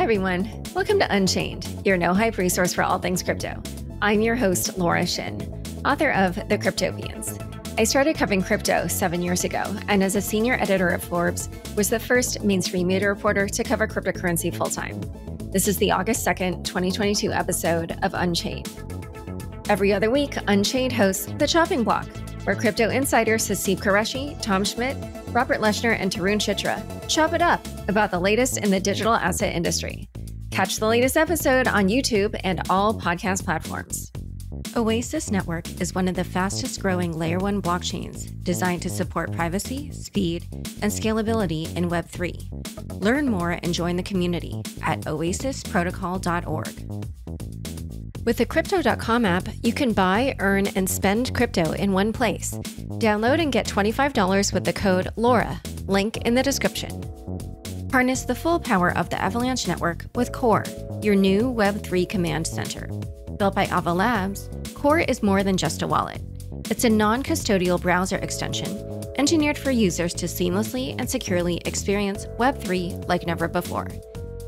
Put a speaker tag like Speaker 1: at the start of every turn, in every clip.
Speaker 1: Hi, everyone. Welcome to Unchained, your no hype resource for all things crypto. I'm your host, Laura Shin, author of The Cryptopians. I started covering crypto seven years ago, and as a senior editor at Forbes, was the first mainstream media reporter to cover cryptocurrency full time. This is the August 2nd, 2022 episode of Unchained. Every other week, Unchained hosts The Chopping Block, where crypto insiders Haseeb Qureshi, Tom Schmidt, Robert Leshner, and Tarun Chitra chop it up about the latest in the digital asset industry. Catch the latest episode on YouTube and all podcast platforms. Oasis Network is one of the fastest growing layer 1 blockchains designed to support privacy, speed, and scalability in Web3. Learn more and join the community at oasisprotocol.org. With the Crypto.com app, you can buy, earn, and spend crypto in one place. Download and get $25 with the code LAURA, link in the description. Harness the full power of the Avalanche network with Core, your new Web3 command center. Built by Ava Labs, Core is more than just a wallet. It's a non custodial browser extension engineered for users to seamlessly and securely experience Web3 like never before.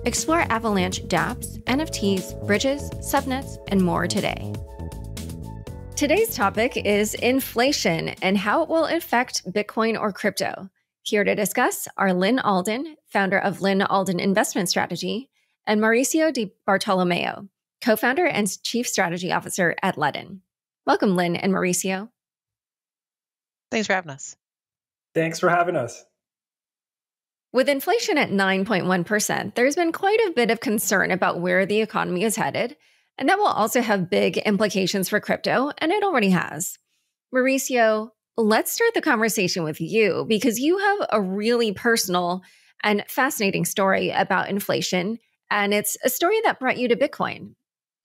Speaker 1: Explore Avalanche dApps, NFTs, bridges, subnets, and more today. Today's topic is inflation and how it will affect Bitcoin or crypto. Here to discuss are Lyn Alden, founder of Lyn Alden Investment Strategy, and Mauricio Di Bartolomeo, co founder and chief strategy officer at Ledn. Welcome, Lyn and Mauricio.
Speaker 2: Thanks for having us.
Speaker 3: Thanks for having us.
Speaker 1: With inflation at 9.1%, there's been quite a bit of concern about where the economy is headed, and that will also have big implications for crypto, and it already has. Mauricio, let's start the conversation with you because you have a really personal and fascinating story about inflation, and it's a story that brought you to Bitcoin.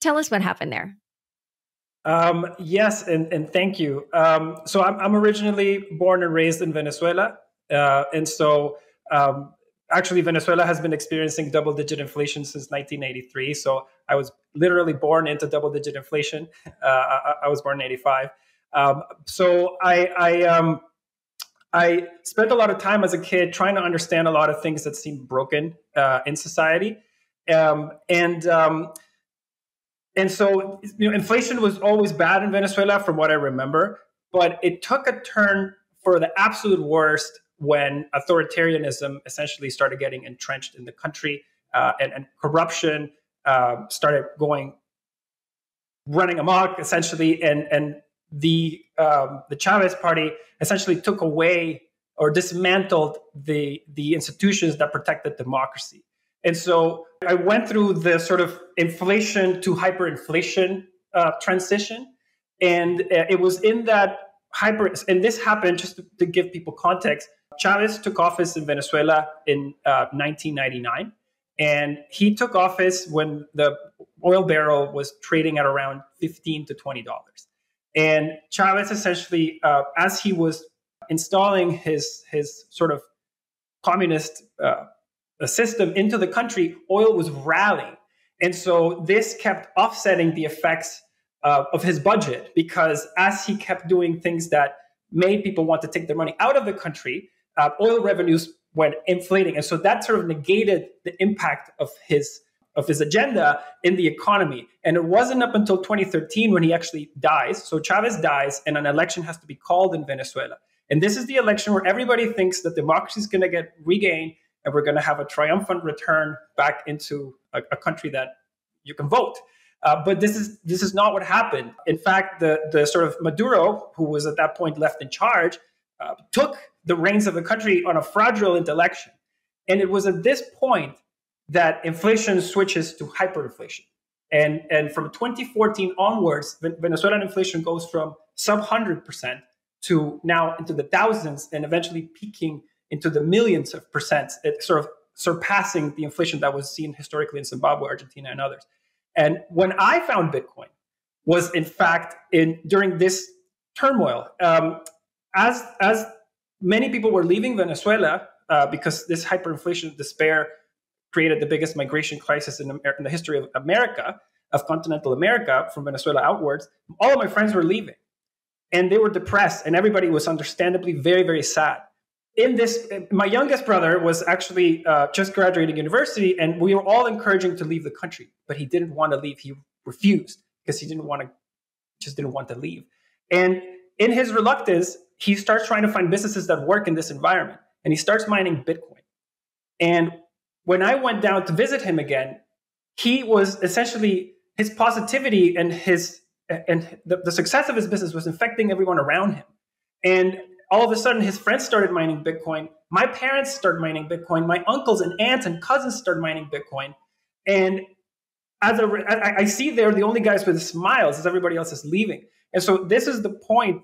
Speaker 1: Tell us what happened there.
Speaker 3: Um, yes, and, and thank you. Um, so I'm, I'm originally born and raised in Venezuela. Uh, and so um, actually, Venezuela has been experiencing double digit inflation since 1983. So I was literally born into double digit inflation. Uh, I, I, was born in 85. Um, so I, I, um, I spent a lot of time as a kid trying to understand a lot of things that seemed broken uh, in society. Um, and and so you know, inflation was always bad in Venezuela, from what I remember. But it took a turn for the absolute worst when authoritarianism essentially started getting entrenched in the country uh, and, and, corruption uh, started going running amok essentially and and the um, the Chavez party essentially took away or dismantled the the institutions that protected democracy and so I went through the sort of inflation to hyperinflation uh, transition and uh, it was in that hyper and this happened just to, to give people context Chavez took office in Venezuela in uh, 1999, and he took office when the oil barrel was trading at around 15 to 20 dollars. And Chavez essentially, uh, as he was installing his his sort of communist uh, system into the country, oil was rallying, and so this kept offsetting the effects uh, of his budget because as he kept doing things that made people want to take their money out of the country, uh, oil revenues went inflating, and so that sort of negated the impact of his of his agenda in the economy. And it wasn't up until 2013 when he actually dies. So Chavez dies, and an election has to be called in Venezuela. And this is the election where everybody thinks that democracy is going to get regained, and we're going to have a triumphant return back into a, a country that you can vote. Uh, but this is this is not what happened. In fact, the the sort of Maduro, who was at that point left in charge, uh, took the reins of the country on a fraudulent election. And it was at this point that inflation switches to hyperinflation. And, and from 2014 onwards, Venezuelan inflation goes from sub 100% to now into the thousands and eventually peaking into the millions of percent, it sort of surpassing the inflation that was seen historically in Zimbabwe, Argentina, and others. And when I found Bitcoin was in fact in during this turmoil. Um, as as many people were leaving Venezuela uh, because this hyperinflation despair created the biggest migration crisis in, in the history of America, of continental America, from Venezuela outwards. All of my friends were leaving, and they were depressed, and everybody was understandably very, very sad. In this, my youngest brother was actually uh, just graduating university, and we were all encouraging to leave the country, but he didn't want to leave. He refused because he didn't want to, just didn't want to leave. And in his reluctance, he starts trying to find businesses that work in this environment, and he starts mining Bitcoin. And when I went down to visit him again, he was essentially his positivity and his and the, the success of his business was infecting everyone around him. And all of a sudden his friends started mining Bitcoin. My parents started mining Bitcoin. My uncles and aunts and cousins started mining Bitcoin. And as a, I, I see they're the only guys with smiles as everybody else is leaving. And so this is the point.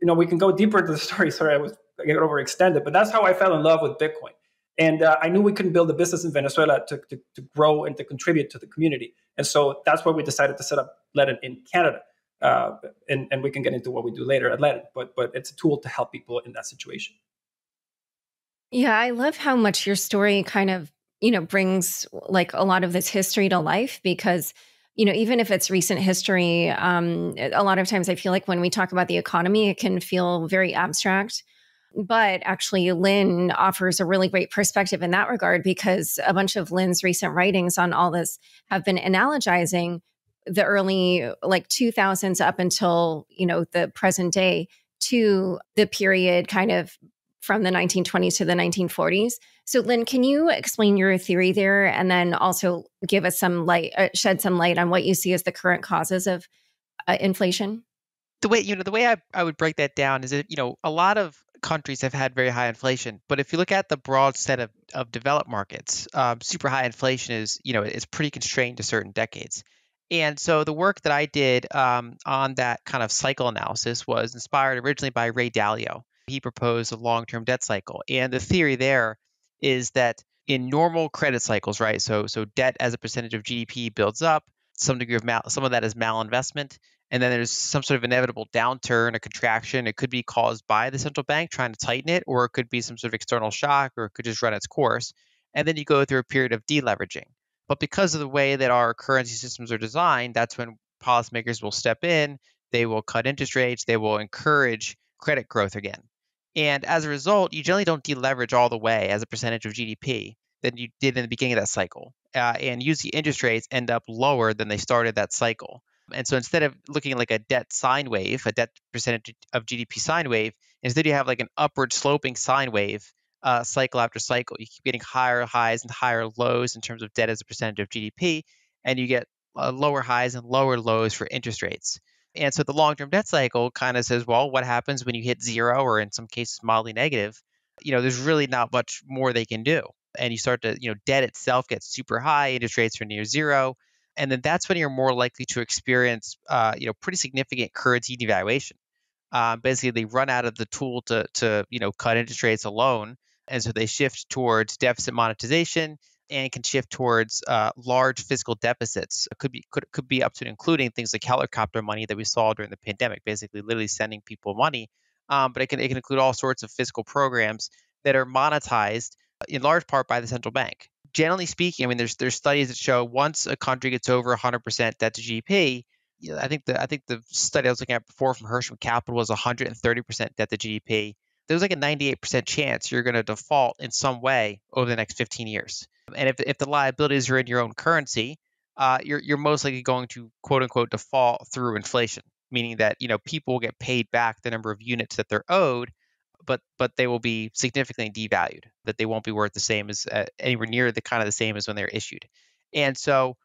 Speaker 3: You know, we can go deeper into the story. Sorry, I was I overextended, but that's how I fell in love with Bitcoin. And uh, I knew we couldn't build a business in Venezuela to, to, to, grow and to contribute to the community. And so that's why we decided to set up Ledn in Canada uh, and, and we can get into what we do later at Ledn, but but it's a tool to help people in that situation.
Speaker 1: Yeah, I love how much your story kind of you know brings like a lot of this history to life because you know even if it's recent history um, a lot of times i feel like when we talk about the economy it can feel very abstract but actually lyn offers a really great perspective in that regard because a bunch of lyn's recent writings on all this have been analogizing the early like 2000s up until you know the present day to the period kind of from the 1920s to the 1940s so lyn can you explain your theory there and then also give us some light uh, shed some light on what you see as the current causes of uh, inflation?
Speaker 2: The way you know the way I, I would break that down is that you know a lot of countries have had very high inflation but if you look at the broad set of, of developed markets um, super high inflation is you know it's pretty constrained to certain decades and so the work that I did um, on that kind of cycle analysis was inspired originally by Ray Dalio. He proposed a long term debt cycle. And the theory there is that in normal credit cycles, right? So, so debt as a percentage of GDP builds up, some degree of mal- some of that is malinvestment. And then there's some sort of inevitable downturn, a contraction. It could be caused by the central bank trying to tighten it, or it could be some sort of external shock, or it could just run its course. And then you go through a period of deleveraging. But because of the way that our currency systems are designed, that's when policymakers will step in, they will cut interest rates, they will encourage credit growth again. And as a result, you generally don't deleverage all the way as a percentage of GDP than you did in the beginning of that cycle. Uh, and usually interest rates end up lower than they started that cycle. And so instead of looking like a debt sine wave, a debt percentage of GDP sine wave, instead you have like an upward sloping sine wave uh, cycle after cycle. You keep getting higher highs and higher lows in terms of debt as a percentage of GDP, and you get uh, lower highs and lower lows for interest rates. And so the long term debt cycle kind of says, well, what happens when you hit zero or in some cases mildly negative? You know, there's really not much more they can do. And you start to, you know, debt itself gets super high, interest rates are near zero. And then that's when you're more likely to experience, uh, you know, pretty significant currency devaluation. Um, basically, they run out of the tool to, to, you know, cut interest rates alone and so they shift towards deficit monetization and can shift towards uh, large fiscal deficits. It could be could, could be up to including things like helicopter money that we saw during the pandemic, basically literally sending people money. Um, but it can it can include all sorts of fiscal programs that are monetized in large part by the central bank. Generally speaking, I mean, there's there's studies that show once a country gets over 100% debt to GDP, I think the I think the study I was looking at before from Hirschman Capital was 130% debt to GDP there's like a 98% chance you're going to default in some way over the next 15 years. And if, if the liabilities are in your own currency, uh, you're, you're most likely going to quote unquote default through inflation, meaning that you know people will get paid back the number of units that they're owed, but but they will be significantly devalued, that they won't be worth the same as uh, anywhere near the kind of the same as when they're issued. And so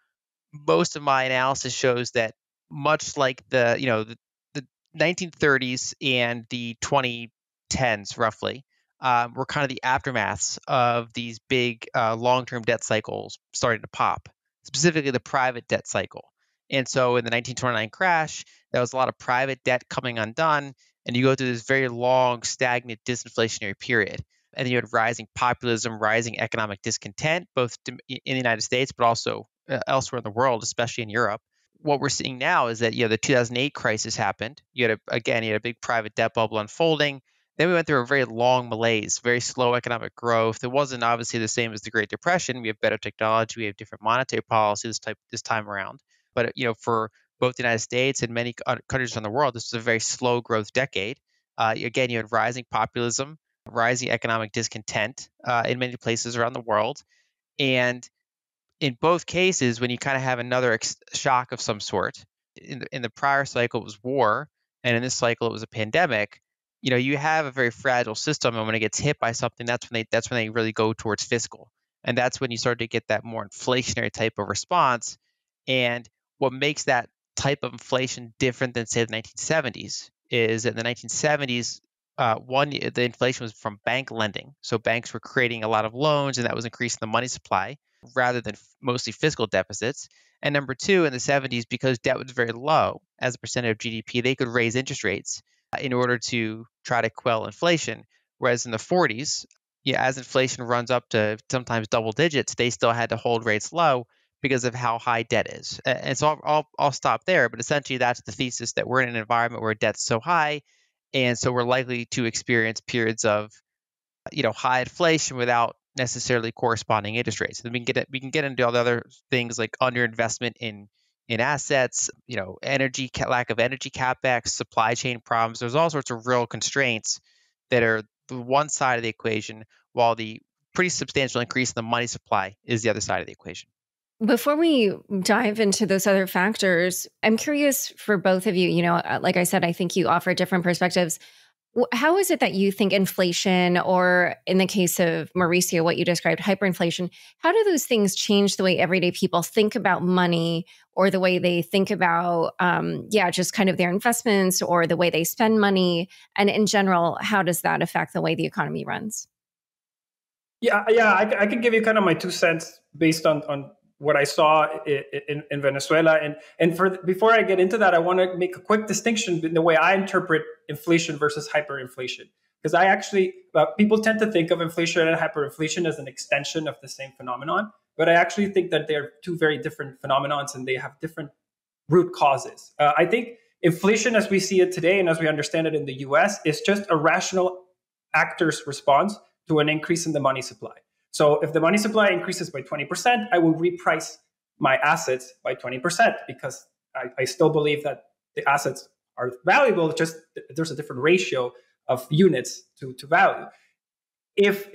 Speaker 2: most of my analysis shows that much like the you know the, the 1930s and the 20 tens roughly um, were kind of the aftermaths of these big uh, long-term debt cycles starting to pop, specifically the private debt cycle. And so in the 1929 crash, there was a lot of private debt coming undone, and you go through this very long, stagnant, disinflationary period. And then you had rising populism, rising economic discontent, both in the United States, but also uh, elsewhere in the world, especially in Europe. What we're seeing now is that you know the 2008 crisis happened. You had a, again, you had a big private debt bubble unfolding. Then we went through a very long malaise, very slow economic growth. It wasn't obviously the same as the Great Depression. We have better technology, we have different monetary policy this type this time around. But you know, for both the United States and many countries around the world, this was a very slow growth decade. Uh, again, you had rising populism, rising economic discontent uh, in many places around the world. And in both cases, when you kind of have another ex- shock of some sort, in the, in the prior cycle it was war, and in this cycle it was a pandemic. You know, you have a very fragile system, and when it gets hit by something, that's when they that's when they really go towards fiscal, and that's when you start to get that more inflationary type of response. And what makes that type of inflation different than say the 1970s is that in the 1970s uh, one the inflation was from bank lending. So banks were creating a lot of loans and that was increasing the money supply rather than f- mostly fiscal deficits. And number two in the 70s because debt was very low as a percentage of gdp they could raise interest rates in order to try to quell inflation whereas in the 40s yeah, as inflation runs up to sometimes double digits they still had to hold rates low because of how high debt is. And so I'll, I'll, I'll, stop there. But essentially, that's the thesis that we're in an environment where debt's so high. And so we're likely to experience periods of, you know, high inflation without necessarily corresponding interest rates. And we can get we can get into all the other things like underinvestment in in assets, you know, energy lack of energy capex, supply chain problems. There's all sorts of real constraints that are the one side of the equation, while the pretty substantial increase in the money supply is the other side of the equation.
Speaker 1: Before we dive into those other factors, I'm curious for both of you. You know, uh, like I said, I think you offer different perspectives. How is it that you think inflation, or in the case of Mauricio, what you described, hyperinflation, how do those things change the way everyday people think about money or the way they think about, um, yeah, just kind of their investments or the way they spend money? And in general, how does that affect the way the economy runs?
Speaker 3: Yeah, yeah, I, I can give you kind of my two cents based on on what I saw in, in, in, Venezuela. And and for before I get into that, I want to make a quick distinction in the way I interpret inflation versus hyperinflation. Because I actually uh, people tend to think of inflation and hyperinflation as an extension of the same phenomenon, but I actually think that they're two very different phenomenons and they have different root causes. Uh, I think inflation, as we see it today and as we understand it in the U.S., is just a rational actor's response to an increase in the money supply. So if the money supply increases by 20%, I will reprice my assets by 20% because I, I still believe that the assets are valuable, just there's a different ratio of units to, to value. If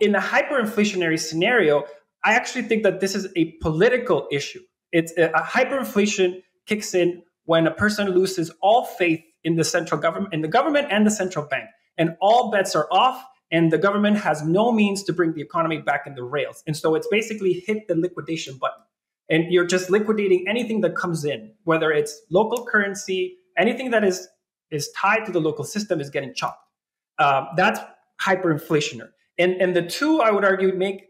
Speaker 3: in a hyperinflationary scenario, I actually think that this is a political issue. It's a, a hyperinflation kicks in when a person loses all faith in the central government, in the government and the central bank, and all bets are off and the government has no means to bring the economy back in the rails. And so it's basically hit the liquidation button. And you're just liquidating anything that comes in, whether it's local currency, anything that is is tied to the local system is getting chopped. Um, that's hyperinflationary. And and the two, I would argue, make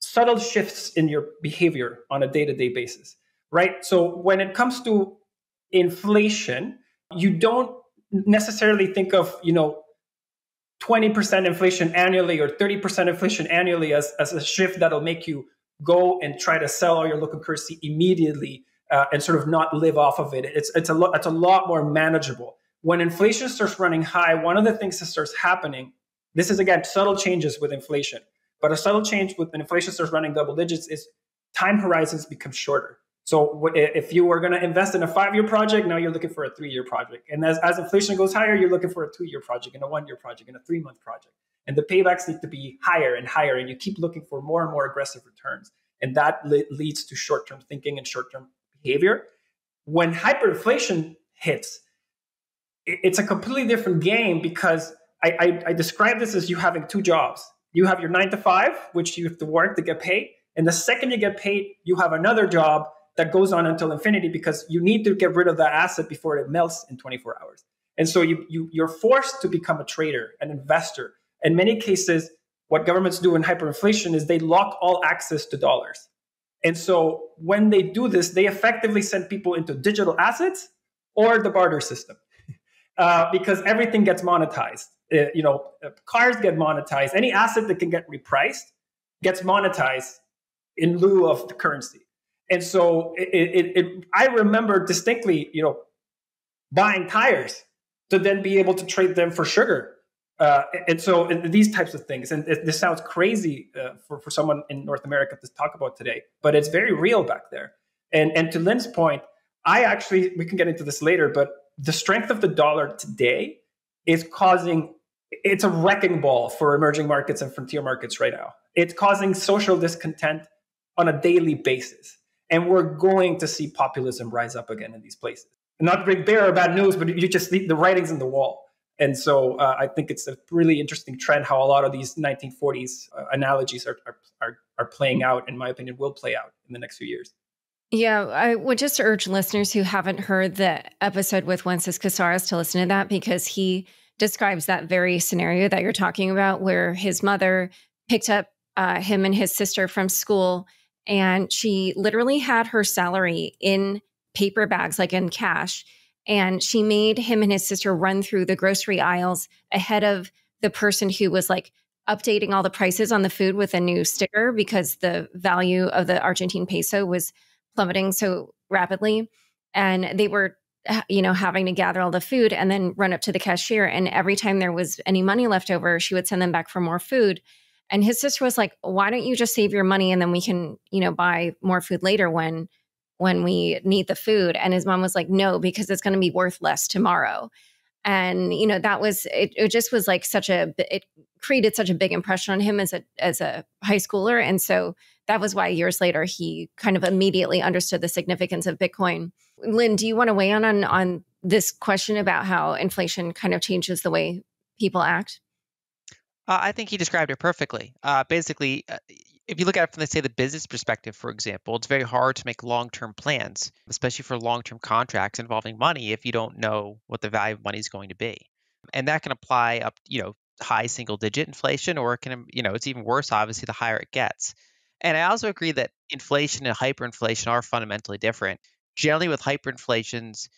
Speaker 3: subtle shifts in your behavior on a day-to-day basis. Right. So when it comes to inflation, you don't necessarily think of, you know, 20% inflation annually or 30% inflation annually as, as a shift that'll make you go and try to sell all your local currency immediately uh, and sort of not live off of it. It's, it's, a lo- it's a lot more manageable. When inflation starts running high, one of the things that starts happening, this is again subtle changes with inflation, but a subtle change with when inflation starts running double digits is time horizons become shorter. So if you were going to invest in a five-year project, now you're looking for a three-year project. And as, as inflation goes higher, you're looking for a two-year project and a one-year project and a three-month project. And the paybacks need to be higher and higher, and you keep looking for more and more aggressive returns. And that le- leads to short-term thinking and short-term behavior. When hyperinflation hits, it's a completely different game because I, I, I describe this as you having two jobs. You have your nine to five, which you have to work to get paid. And the second you get paid, you have another job that goes on until infinity because you need to get rid of that asset before it melts in 24 hours. And so you, you you're forced to become a trader, an investor. In many cases, what governments do in hyperinflation is they lock all access to dollars. And so when they do this, they effectively send people into digital assets or the barter system uh, because everything gets monetized. Uh, you know, uh, cars get monetized. Any asset that can get repriced gets monetized in lieu of the currency. And so it, it, it, I remember distinctly, you know, buying tires to then be able to trade them for sugar. Uh, and so these types of things, and this sounds crazy uh, for, for someone in North America to talk about today, but it's very real back there. And, and to Lyn's point, I actually, we can get into this later, but the strength of the dollar today is causing it's a wrecking ball for emerging markets and frontier markets right now. It's causing social discontent on a daily basis. And we're going to see populism rise up again in these places. Not big bear or bad news, but you just the writings in the wall. And so uh, I think it's a really interesting trend how a lot of these 1940s uh, analogies are, are, are playing out, in my opinion, will play out in the next few years.
Speaker 1: Yeah, I would just urge listeners who haven't heard the episode with Wences Casares to listen to that because he describes that very scenario that you're talking about, where his mother picked up uh, him and his sister from school, and she literally had her salary in paper bags, like in cash. And she made him and his sister run through the grocery aisles ahead of the person who was like updating all the prices on the food with a new sticker because the value of the Argentine peso was plummeting so rapidly. And they were you know, having to gather all the food and then run up to the cashier. And every time there was any money left over, she would send them back for more food. And his sister was like, "Why don't you just save your money and then we can, you know, buy more food later when when we need the food?" And his mom was like, "No, because it's going to be worth less tomorrow." And you know, that was it. It just was like such a it created such a big impression on him as a as a high schooler, and so that was why years later he kind of immediately understood the significance of Bitcoin. Lyn, do you want to weigh in on on this question about how inflation kind of changes the way people act?
Speaker 2: Uh, I think he described it perfectly. Uh, basically, uh, if you look at it from, let's say, the business perspective, for example, it's very hard to make long-term plans, especially for long-term contracts involving money, if you don't know what the value of money is going to be. And that can apply up, you know, high single-digit inflation, or it can, you know, it's even worse, obviously, the higher it gets. And I also agree that inflation and hyperinflation are fundamentally different. Generally, with hyperinflations,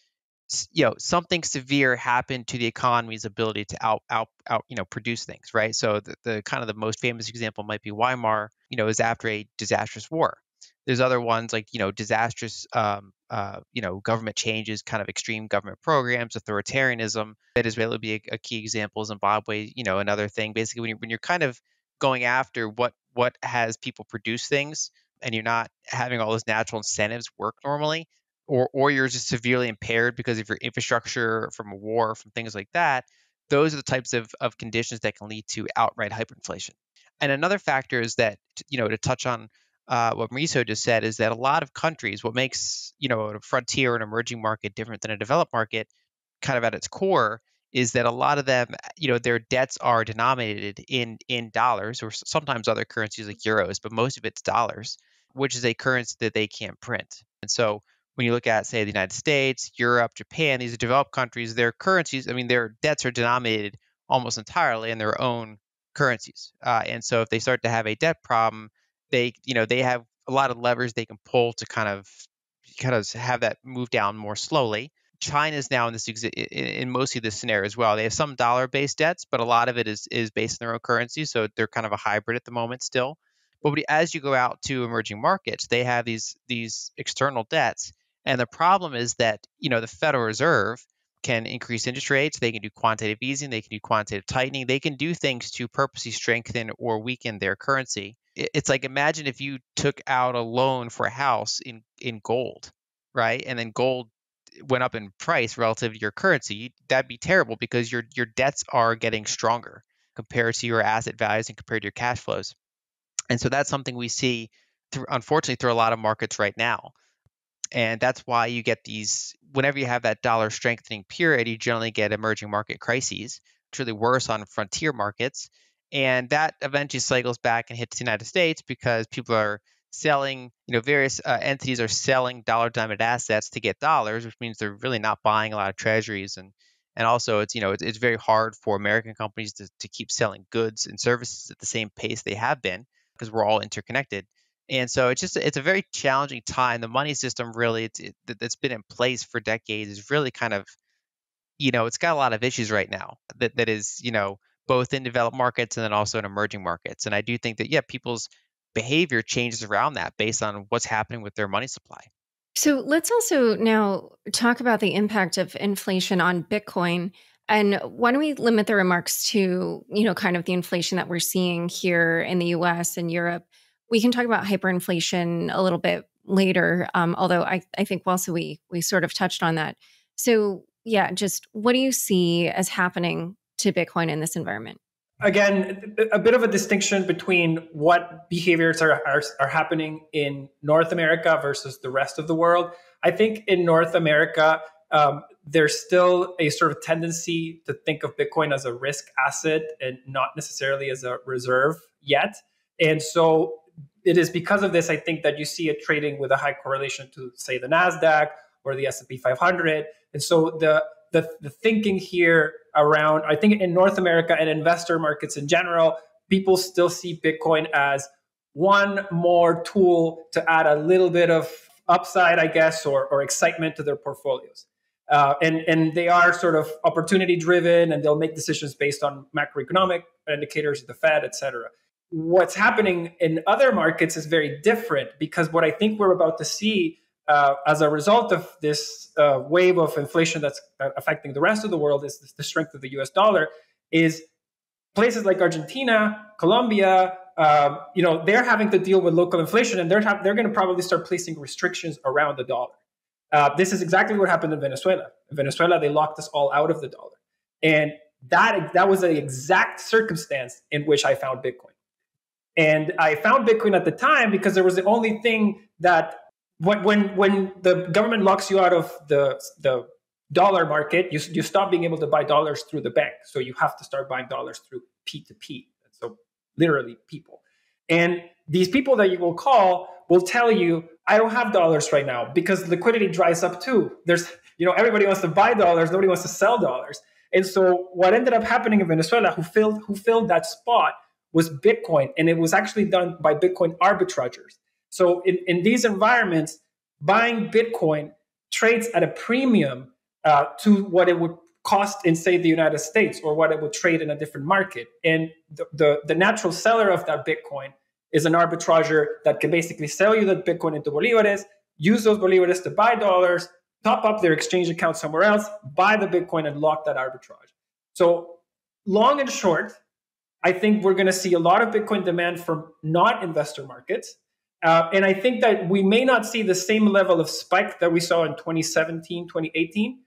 Speaker 2: you know something severe happened to the economy's ability to out out out you know produce things right? So the, the kind of the most famous example might be weimar you know is after a disastrous war. There's other ones like you know disastrous um, uh, you know government changes kind of extreme government programs authoritarianism. Venezuela would be a, a key example zimbabwe you know another thing. Basically when you're, when you're kind of going after what what has people produce things and you're not having all those natural incentives work normally or or you're just severely impaired because of your infrastructure from a war from things like that those are the types of, of conditions that can lead to outright hyperinflation. And another factor is that you know to touch on uh, what Mauricio just said is that a lot of countries what makes you know a frontier an emerging market different than a developed market kind of at its core is that a lot of them, you know, their debts are denominated in in dollars or sometimes other currencies like euros, but most of it's dollars, which is a currency that they can't print. And so when you look at, say, the United States, Europe, Japan, these are developed countries, their currencies, I mean, their debts are denominated almost entirely in their own currencies. Uh, and so if they start to have a debt problem, they, you know, they have a lot of levers they can pull to kind of kind of have that move down more slowly. China is now in this in mostly this scenario as well. They have some dollar-based debts, but a lot of it is is based in their own currency, so they're kind of a hybrid at the moment still. But as you go out to emerging markets, they have these these external debts, and the problem is that you know the Federal Reserve can increase interest rates, they can do quantitative easing, they can do quantitative tightening, they can do things to purposely strengthen or weaken their currency. It's like imagine if you took out a loan for a house in in gold, right? And then gold went up in price relative to your currency, that'd be terrible because your your debts are getting stronger compared to your asset values and compared to your cash flows. And so that's something we see through, unfortunately through a lot of markets right now. And that's why you get these whenever you have that dollar strengthening period, you generally get emerging market crises. It's really worse on frontier markets. And that eventually cycles back and hits the United States because people are selling, you know, various uh, entities are selling dollar denominated assets to get dollars, which means they're really not buying a lot of treasuries and and also it's you know it's, it's very hard for American companies to, to keep selling goods and services at the same pace they have been because we're all interconnected. And so it's just it's a very challenging time. The money system really it's, it, that's been in place for decades is really kind of you know it's got a lot of issues right now that that is you know both in developed markets and then also in emerging markets. And I do think that yeah people's behavior changes around that based on what's happening with their money supply.
Speaker 1: So let's also now talk about the impact of inflation on Bitcoin. And why don't we limit the remarks to, you know, kind of the inflation that we're seeing here in the US and Europe? We can talk about hyperinflation a little bit later, um, although I, I think also we we sort of touched on that. So yeah, just what do you see as happening to Bitcoin in this environment?
Speaker 3: Again, a bit of a distinction between what behaviors are, are, are happening in North America versus the rest of the world. I think in North America, um, there's still a sort of tendency to think of Bitcoin as a risk asset and not necessarily as a reserve yet. And so it is because of this, I think, that you see it trading with a high correlation to, say, the Nasdaq or the S&P 500. And so the the, the thinking here around, I think, in North America and investor markets in general, people still see Bitcoin as one more tool to add a little bit of upside, I guess, or, or excitement to their portfolios. Uh, and, and they are sort of opportunity driven and they'll make decisions based on macroeconomic indicators the Fed, et cetera what's happening in other markets is very different because what I think we're about to see uh, as a result of this uh, wave of inflation that's affecting the rest of the world is the strength of the US dollar is places like Argentina, Colombia, um, you know, they're having to deal with local inflation and they're, ha- they're going to probably start placing restrictions around the dollar. Uh, this is exactly what happened in Venezuela. In Venezuela, they locked us all out of the dollar. And that, that was the exact circumstance in which I found Bitcoin. And I found Bitcoin at the time because there was the only thing that when when, when the government locks you out of the the dollar market, you you stop being able to buy dollars through the bank. So you have to start buying dollars through P2P. So literally people. And these people that you will call will tell you, I don't have dollars right now because liquidity dries up too. There's, you know, everybody wants to buy dollars, nobody wants to sell dollars. And so what ended up happening in Venezuela, who filled who filled that spot was Bitcoin, and it was actually done by Bitcoin arbitrageurs. So in, in these environments, buying Bitcoin trades at a premium uh, to what it would cost in, say, the United States or what it would trade in a different market. And the, the, the natural seller of that Bitcoin is an arbitrager that can basically sell you that Bitcoin into Bolivares, use those Bolivares to buy dollars, top up their exchange account somewhere else, buy the Bitcoin, and lock that arbitrage. So, long and short, I think we're going to see a lot of Bitcoin demand from not investor markets. Uh, and I think that we may not see the same level of spike that we saw in 2017, 2018,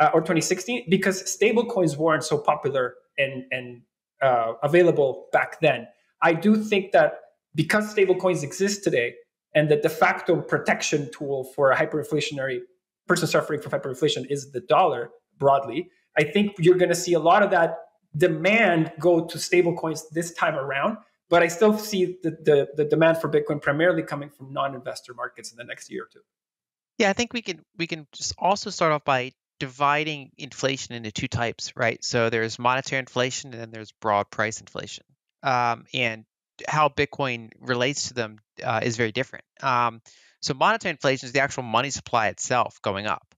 Speaker 3: uh, or 2016, because stablecoins weren't so popular and, and uh, available back then. I do think that because stablecoins exist today and that the de facto protection tool for a hyperinflationary person suffering from hyperinflation is the dollar broadly, I think you're going to see a lot of that demand go to stablecoins this time around. But I still see the, the, the demand for Bitcoin primarily coming from non-investor markets in the next year or two.
Speaker 2: Yeah, I think we can we can just also start off by dividing inflation into two types, right? So there's monetary inflation and then there's broad price inflation. Um, and how Bitcoin relates to them uh, is very different. Um, so monetary inflation is the actual money supply itself going up.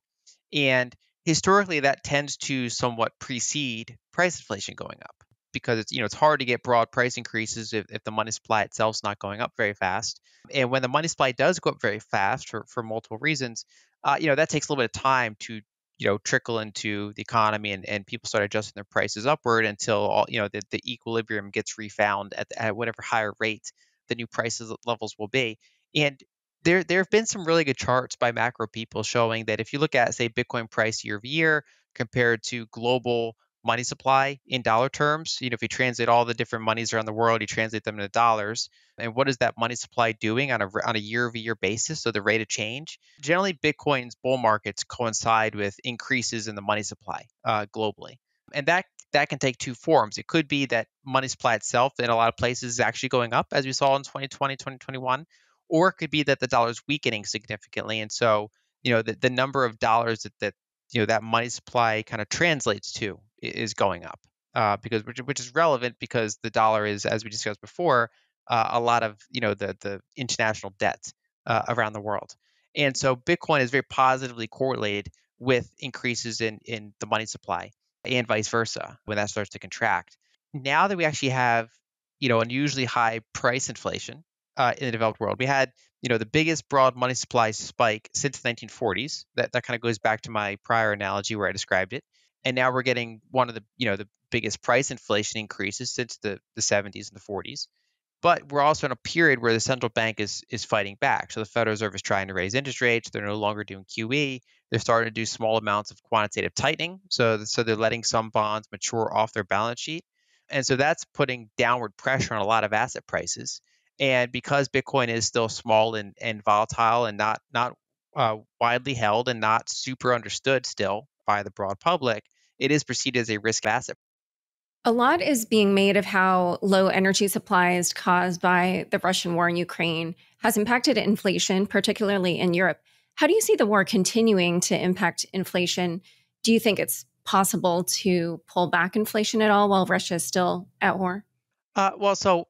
Speaker 2: And historically that tends to somewhat precede price inflation going up because it's you know it's hard to get broad price increases if, if the money supply itself is not going up very fast. And when the money supply does go up very fast for, for multiple reasons uh, you know that takes a little bit of time to you know trickle into the economy and, and people start adjusting their prices upward until all you know the, the equilibrium gets refound at, at whatever higher rate the new prices levels will be. And there there have been some really good charts by macro people showing that if you look at say Bitcoin price year over year compared to global money supply in dollar terms, you know, if you translate all the different monies around the world, you translate them into dollars, and what is that money supply doing on a on a year over year basis? So the rate of change. Generally, Bitcoin's bull markets coincide with increases in the money supply uh, globally, and that that can take two forms. It could be that money supply itself in a lot of places is actually going up, as we saw in 2020, 2021, or it could be that the dollar is weakening significantly, and so you know the, the number of dollars that, that you know that money supply kind of translates to is going up uh, because which, which is relevant because the dollar is, as we discussed before, uh, a lot of you know the the international debt uh, around the world, and so Bitcoin is very positively correlated with increases in in the money supply and vice versa when that starts to contract. Now that we actually have you know unusually high price inflation, uh, in the developed world. We had, you know, the biggest broad money supply spike since the 1940s. That that kind of goes back to my prior analogy where I described it. And now we're getting one of the, you know, the biggest price inflation increases since the the 70s and the 40s. But we're also in a period where the central bank is is fighting back. So the Federal Reserve is trying to raise interest rates. They're no longer doing QE. They're starting to do small amounts of quantitative tightening. So so they're letting some bonds mature off their balance sheet. And so that's putting downward pressure on a lot of asset prices. And because Bitcoin is still small and, and volatile and not not uh, widely held and not super understood still by the broad public, it is perceived as a risk asset.
Speaker 1: A lot is being made of how low energy supplies caused by the Russian war in Ukraine has impacted inflation, particularly in Europe. How do you see the war continuing to impact inflation? Do you think it's possible to pull back inflation at all while Russia is still at war?
Speaker 2: Uh, well, so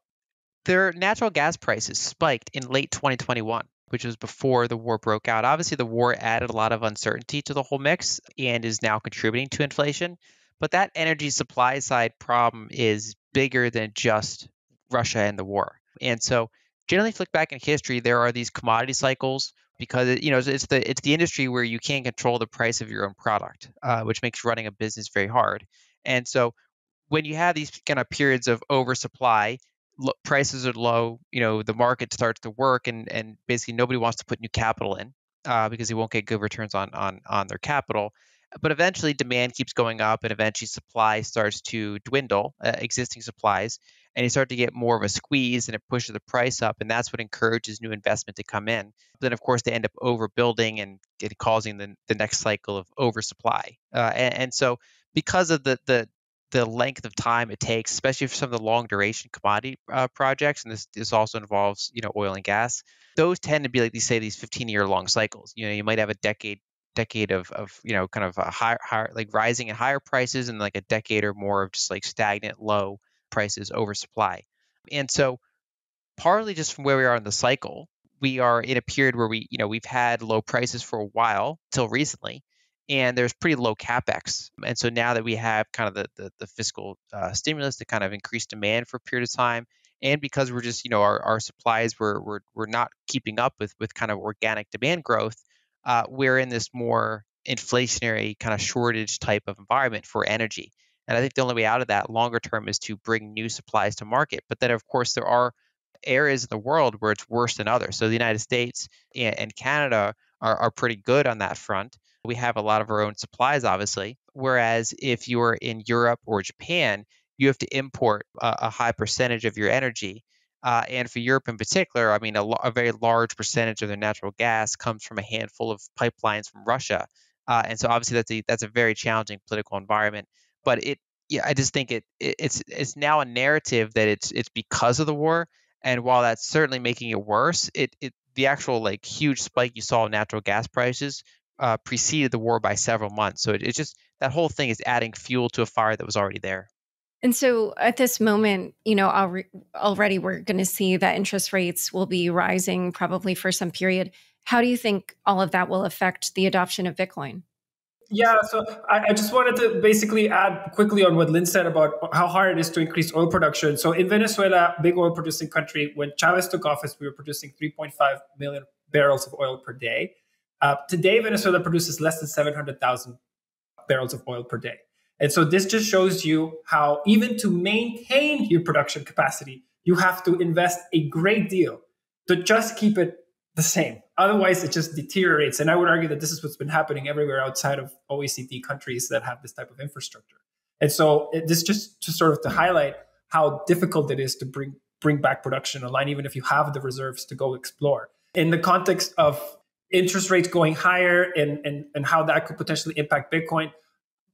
Speaker 2: their natural gas prices spiked in late 2021 which was before the war broke out. Obviously, the war added a lot of uncertainty to the whole mix and is now contributing to inflation. But that energy supply side problem is bigger than just Russia and the war. And so, generally, flick back in history, there are these commodity cycles because you know it's the it's the industry where you can't control the price of your own product, uh, which makes running a business very hard. And so, when you have these kind of periods of oversupply, lo- prices are low, you know, the market starts to work, and and basically nobody wants to put new capital in uh, because they won't get good returns on on on their capital. But eventually, demand keeps going up, and eventually, supply starts to dwindle, uh, existing supplies, and you start to get more of a squeeze, and it pushes the price up, and that's what encourages new investment to come in. But then, of course, they end up overbuilding and causing the, the next cycle of oversupply. Uh, and, and so, because of the the the length of time it takes, especially for some of the long duration commodity uh, projects, and this this also involves you know oil and gas. Those tend to be like these say these 15 year long cycles. You know, you might have a decade decade of of you know kind of a higher higher like rising and higher prices, and like a decade or more of just like stagnant low prices oversupply. And so, partly just from where we are in the cycle, we are in a period where we you know we've had low prices for a while till recently and there's pretty low capex. And so now that we have kind of the the, the fiscal uh, stimulus to kind of increase demand for a period of time, and because we're just you know our, our supplies were we're, we're not keeping up with with kind of organic demand growth, uh, we're in this more inflationary kind of shortage type of environment for energy. And I think the only way out of that longer term is to bring new supplies to market. But then of course there are areas in the world where it's worse than others. So the United States and, Canada are, are pretty good on that front. We have a lot of our own supplies, obviously. Whereas if you're in Europe or Japan, you have to import a, a high percentage of your energy. Uh, and for Europe in particular, I mean, a, a, very large percentage of their natural gas comes from a handful of pipelines from Russia. Uh, and so obviously that's a that's a very challenging political environment. But it, yeah, I just think it, it it's it's now a narrative that it's it's because of the war. And while that's certainly making it worse, it, it the actual like huge spike you saw in natural gas prices uh, preceded the war by several months. So it, it's just that whole thing is adding fuel to a fire that was already there.
Speaker 1: And so at this moment, you know, already we're going to see that interest rates will be rising probably for some period. How do you think all of that will affect the adoption of Bitcoin?
Speaker 3: Yeah, so I, I, just wanted to basically add quickly on what Lyn said about how hard it is to increase oil production. So in Venezuela, big oil producing country, when Chavez took office, we were producing 3.5 million barrels of oil per day. Uh, today, Venezuela produces less than 700,000 barrels of oil per day. And so this just shows you how even to maintain your production capacity, you have to invest a great deal to just keep it the same. Otherwise, it just deteriorates. And I would argue that this is what's been happening everywhere outside of OECD countries that have this type of infrastructure. And so it, this just to sort of to highlight how difficult it is to bring bring back production online, even if you have the reserves to go explore. In the context of interest rates going higher and, and, and how that could potentially impact Bitcoin.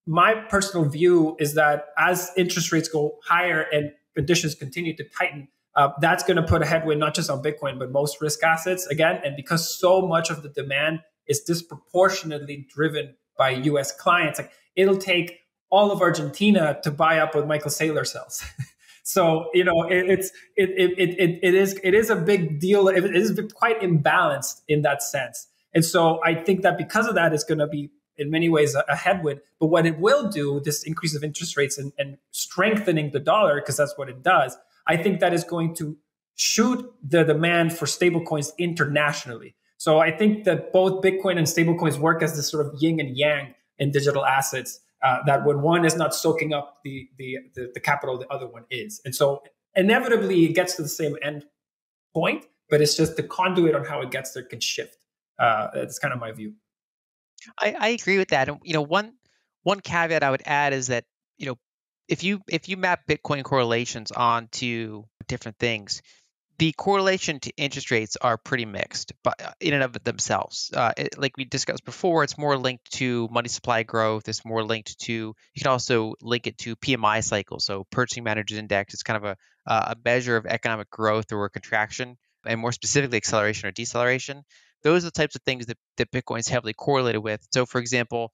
Speaker 3: My personal view is that as interest rates go higher and conditions continue to tighten, uh, that's going to put a headwind not just on Bitcoin, but most risk assets again. And because so much of the demand is disproportionately driven by US clients, like it'll take all of Argentina to buy up what Michael Saylor sells. So you know, it, it's it, it it it is it is a big deal. It is quite imbalanced in that sense, and so I think that because of that, it's going to be in many ways a, a, headwind. But what it will do, this increase of interest rates and, and strengthening the dollar, because that's what it does. I think that is going to shoot the demand for stablecoins internationally. So I think that both Bitcoin and stablecoins work as this sort of yin and yang in digital assets uh, that when one is not soaking up the, the, the the capital, the other one is. And so inevitably it gets to the same end point, but it's just the conduit on how it gets there can shift. Uh, that's kind of my view.
Speaker 2: I, I agree with that. And you know, one one caveat I would add is that you know if you if you map Bitcoin correlations onto different things, the correlation to interest rates are pretty mixed, but uh, in and of themselves, uh, it, like we discussed before, it's more linked to money supply growth. It's more linked to you can also link it to PMI cycles, so Purchasing Managers Index. It's kind of a a measure of economic growth or contraction, and more specifically acceleration or deceleration. Those are the types of things that that Bitcoin is heavily correlated with. So, for example,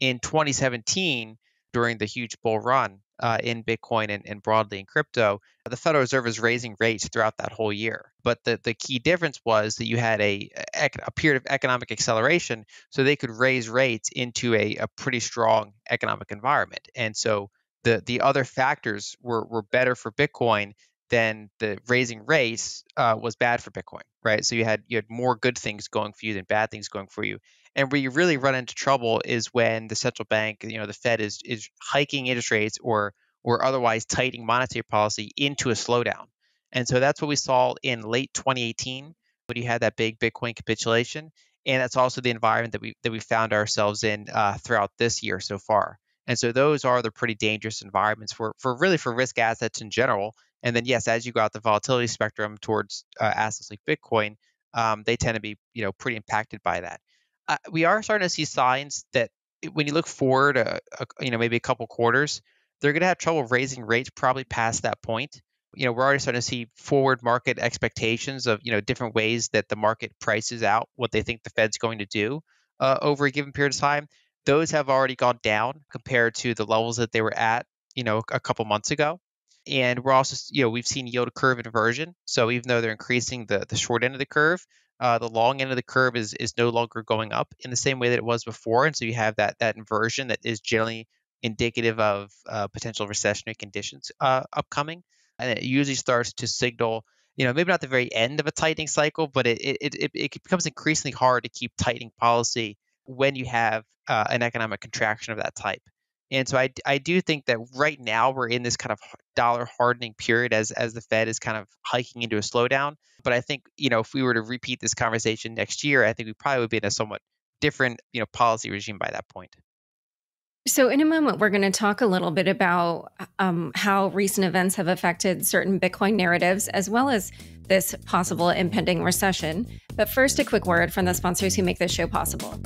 Speaker 2: in 2017 during the huge bull run, uh, in Bitcoin and, and, broadly in crypto, the Federal Reserve is raising rates throughout that whole year. But the, the key difference was that you had a, a period of economic acceleration, so they could raise rates into a, a pretty strong economic environment. And so the, the other factors were, were better for Bitcoin than the raising rates uh, was bad for Bitcoin, right? So you had you had more good things going for you than bad things going for you. And where you really run into trouble is when the central bank, you know, the Fed is is hiking interest rates or or otherwise tightening monetary policy into a slowdown. And so that's what we saw in late 2018 when you had that big Bitcoin capitulation. And that's also the environment that we that we found ourselves in uh, throughout this year so far. And so those are the pretty dangerous environments for for really for risk assets in general. And then yes, as you go out the volatility spectrum towards uh, assets like Bitcoin, um, they tend to be you know pretty impacted by that. Uh, we are starting to see signs that when you look forward, you know maybe a couple quarters, they're going to have trouble raising rates probably past that point. You know, we're already starting to see forward market expectations of you know different ways that the market prices out what they think the Fed's going to do uh, over a given period of time. Those have already gone down compared to the levels that they were at, you know, a couple months ago and we're also you know we've seen yield curve inversion so even though they're increasing the the short end of the curve uh, the long end of the curve is is no longer going up in the same way that it was before and so you have that that inversion that is generally indicative of uh, potential recessionary conditions uh, upcoming and it usually starts to signal you know maybe not the very end of a tightening cycle but it it, it, it becomes increasingly hard to keep tightening policy when you have uh, an economic contraction of that type and so I, I do think that right now we're in this kind of dollar hardening period as as the Fed is kind of hiking into a slowdown. But I think you know if we were to repeat this conversation next year, I think we probably would be in a somewhat different you know policy regime by that point.
Speaker 1: So, in a moment, we're going to talk a little bit about um, how recent events have affected certain Bitcoin narratives, as well as this possible impending recession. But first, a quick word from the sponsors who make this show possible.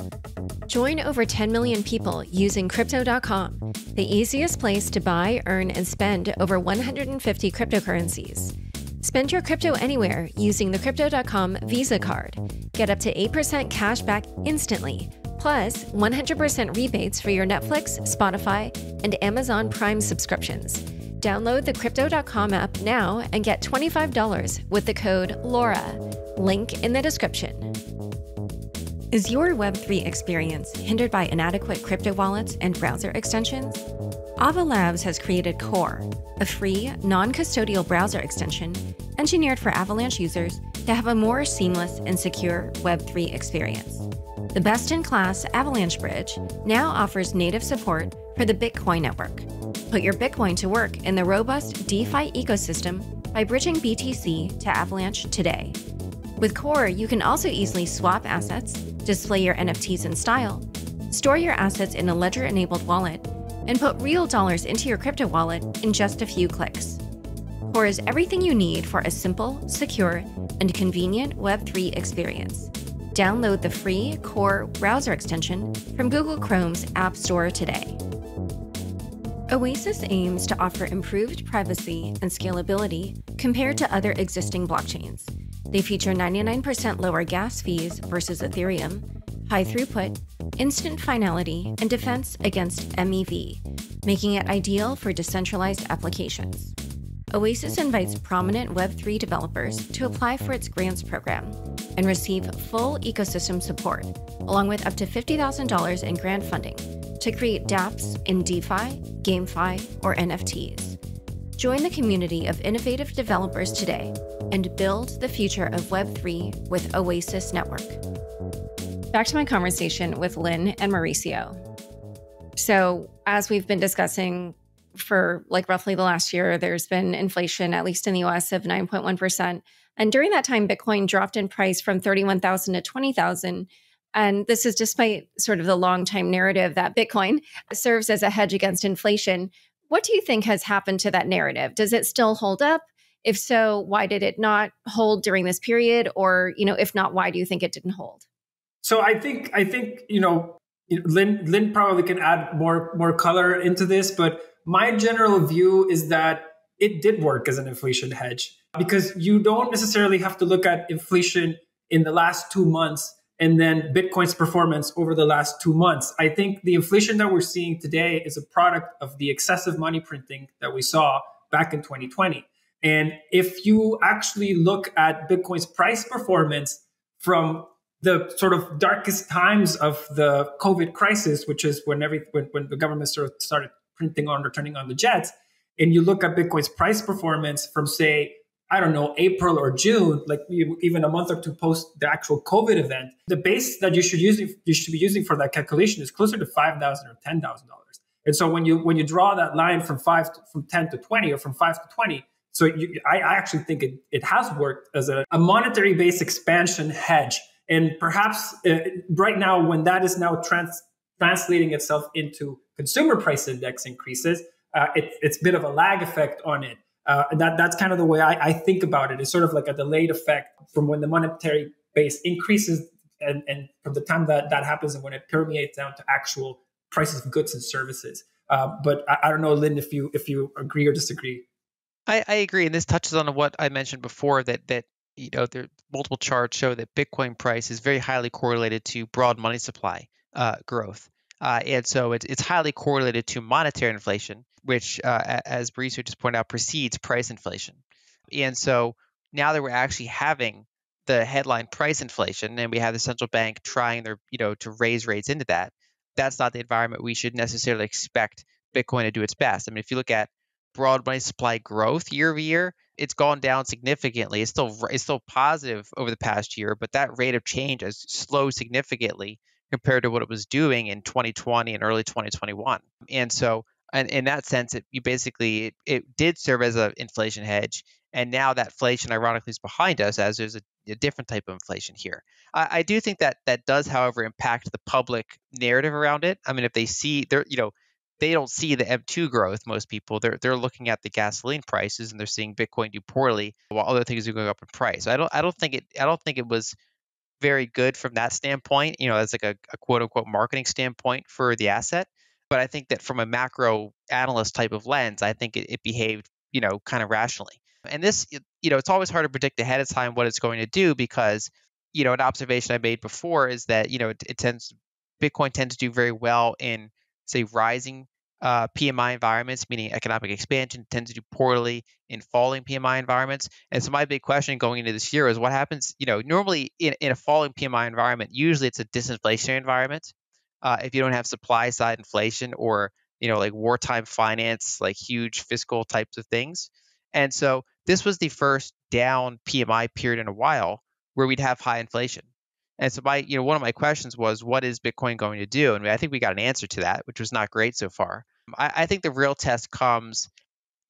Speaker 1: Join over 10 million people using Crypto.com, the easiest place to buy, earn, and spend over 150 cryptocurrencies. Spend your crypto anywhere using the Crypto.com Visa card. Get up to 8% cash back instantly, plus 100% rebates for your Netflix, Spotify, and Amazon Prime subscriptions. Download the Crypto.com app now and get $25 with the code LAURA. Link in the description. Is your Web3 experience hindered by inadequate crypto wallets and browser extensions? Ava Labs has created Core, a free, non custodial browser extension engineered for Avalanche users to have a more seamless and secure Web3 experience. The best in class Avalanche Bridge now offers native support for the Bitcoin network. Put your Bitcoin to work in the robust DeFi ecosystem by bridging BTC to Avalanche today. With Core, you can also easily swap assets display your NFTs in style, store your assets in a ledger enabled wallet, and put real dollars into your crypto wallet in just a few clicks. Core is everything you need for a simple, secure, and convenient Web3 experience. Download the free Core browser extension from Google Chrome's App Store today. Oasis aims to offer improved privacy and scalability compared to other existing blockchains they feature 99% lower gas fees versus Ethereum, high throughput, instant finality, and defense against MEV, making it ideal for decentralized applications. Oasis invites prominent Web3 developers to apply for its grants program and receive full ecosystem support, along with up to $50,000 in grant funding to create dApps in DeFi, GameFi, or NFTs. Join the community of innovative developers today and build the future of Web3 with Oasis Network. Back to my conversation with Lyn and Mauricio. So, as we've been discussing, for like roughly the last year, there's been inflation, at least in the US, of 9.1%. And during that time, Bitcoin dropped in price from 31,000 to 20,000. And this is despite sort of the long time narrative that Bitcoin serves as a hedge against inflation. What do you think has happened to that narrative? Does it still hold up? If so, why did it not hold during this period? Or, you know, if not, why do you think it didn't hold?
Speaker 3: So I think I think, you know, Lyn Lyn probably can add more more color into this, but my general view is that it did work as an inflation hedge because you don't necessarily have to look at inflation in the last two months and then Bitcoin's performance over the last two months. I think the inflation that we're seeing today is a product of the excessive money printing that we saw back in 2020. And if you actually look at Bitcoin's price performance from the sort of darkest times of the COVID crisis, which is when every when, when the government sort of started printing on or turning on the jets, and you look at Bitcoin's price performance from say I don't know, April or June, like even a month or two post the actual COVID event, the base that you should use you should be using for that calculation is closer to five thousand or ten thousand dollars. And so when you when you draw that line from five to, from ten to twenty or from five to twenty, so you, I, I, actually think it, it has worked as a, a monetary based expansion hedge. And perhaps uh, right now, when that is now trans, translating itself into consumer price index increases, uh, it, it's a bit of a lag effect on it. Uh, that that's kind of the way I, I, think about it. It's sort of like a delayed effect from when the monetary base increases and, and from the time that that happens and when it permeates down to actual prices of goods and services. Uh, but I, I, don't know, Lyn, if you if you agree or disagree.
Speaker 2: I, I agree, and this touches on what I mentioned before that that you know there multiple charts show that Bitcoin price is very highly correlated to broad money supply uh, growth. Uh, and so it's, it's highly correlated to monetary inflation, which, uh, as Mauricio just pointed out, precedes price inflation. And so now that we're actually having the headline price inflation and we have the central bank trying their, you know, to raise rates into that, that's not the environment we should necessarily expect Bitcoin to do its best. I mean, if you look at broad money supply growth year over year, it's gone down significantly. It's still it's still positive over the past year, but that rate of change has slowed significantly compared to what it was doing in 2020 and early 2021. And so, and in that sense, it you basically it, it did serve as an inflation hedge. And now that inflation, ironically, is behind us as there's a, a different type of inflation here. I, I, do think that that does, however, impact the public narrative around it. I mean, if they see, they're you know, they don't see the M2 growth. Most people they're they're looking at the gasoline prices and they're seeing Bitcoin do poorly while other things are going up in price. I don't I don't think it I don't think it was very good from that standpoint, you know, as like a, a quote unquote marketing standpoint for the asset. But I think that from a macro analyst type of lens, I think it, it behaved, you know, kind of rationally. And this, you know, it's always hard to predict ahead of time what it's going to do because, you know, an observation I made before is that, you know, it, it tends, Bitcoin tends to do very well in, say, rising uh, PMI environments, meaning economic expansion, tends to do poorly in falling PMI environments. And so my big question going into this year is what happens, you know, normally in, in a falling PMI environment, usually it's a disinflationary environment. Uh, if you don't have supply side inflation or, you know, like wartime finance, like huge fiscal types of things. And so this was the first down PMI period in a while where we'd have high inflation. And so my, you know, one of my questions was, what is Bitcoin going to do? And I think we got an answer to that, which was not great so far. I, I think the real test comes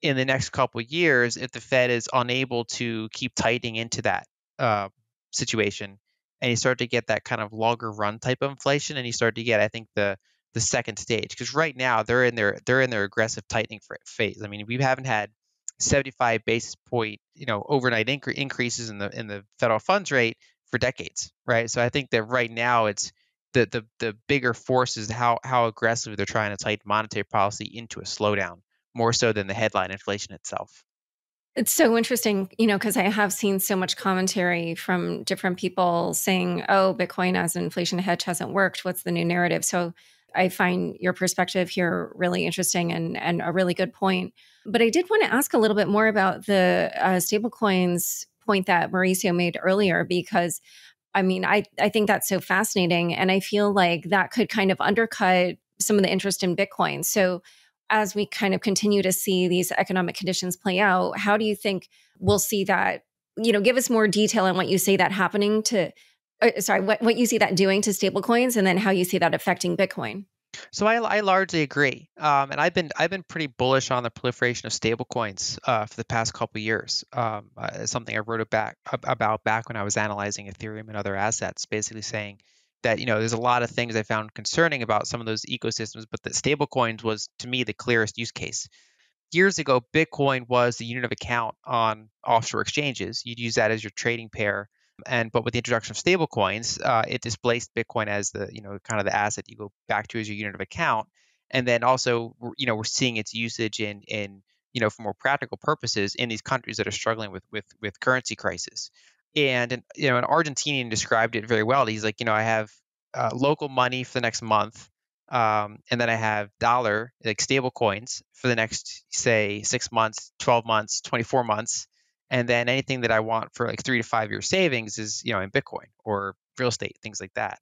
Speaker 2: in the next couple years if the Fed is unable to keep tightening into that uh, situation, and you start to get that kind of longer run type of inflation, and you start to get, I think, the the second stage because right now they're in their they're in their aggressive tightening phase. I mean, we haven't had 75 basis point, you know, overnight incre- increases in the in the federal funds rate for decades, right? So I think that right now it's the the the bigger force is how how aggressively they're trying to tighten monetary policy into a slowdown more so than the headline inflation itself.
Speaker 1: It's so interesting, you know, because I have seen so much commentary from different people saying, "Oh, Bitcoin as an inflation hedge hasn't worked. What's the new narrative?" So I find your perspective here really interesting and and a really good point. But I did want to ask a little bit more about the uh, stablecoins point that Mauricio made earlier because I mean, I, I think that's so fascinating. And I feel like that could kind of undercut some of the interest in Bitcoin. So, as we kind of continue to see these economic conditions play out, how do you think we'll see that? You know, give us more detail on what you see that happening to, uh, sorry, what, what you see that doing to stablecoins and then how you see that affecting Bitcoin.
Speaker 2: So I, I largely agree, um, and I've been I've been pretty bullish on the proliferation of stablecoins uh, for the past couple years. Um, uh, something I wrote back, about back when I was analyzing Ethereum and other assets, basically saying that you know there's a lot of things I found concerning about some of those ecosystems, but that stablecoins was to me the clearest use case. Years ago, Bitcoin was the unit of account on offshore exchanges. You'd use that as your trading pair and but with the introduction of stablecoins, uh, it displaced Bitcoin as the you know kind of the asset you go back to as your unit of account. And then also, you know, we're seeing its usage in in you know for more practical purposes in these countries that are struggling with with with currency crisis. And you know, an Argentinian described it very well. He's like, you know, I have uh, local money for the next month, um, and then I have dollar like stable coins for the next say six months, twelve months, twenty four months and then anything that I want for like three to five year savings is you know in Bitcoin or real estate, things like that.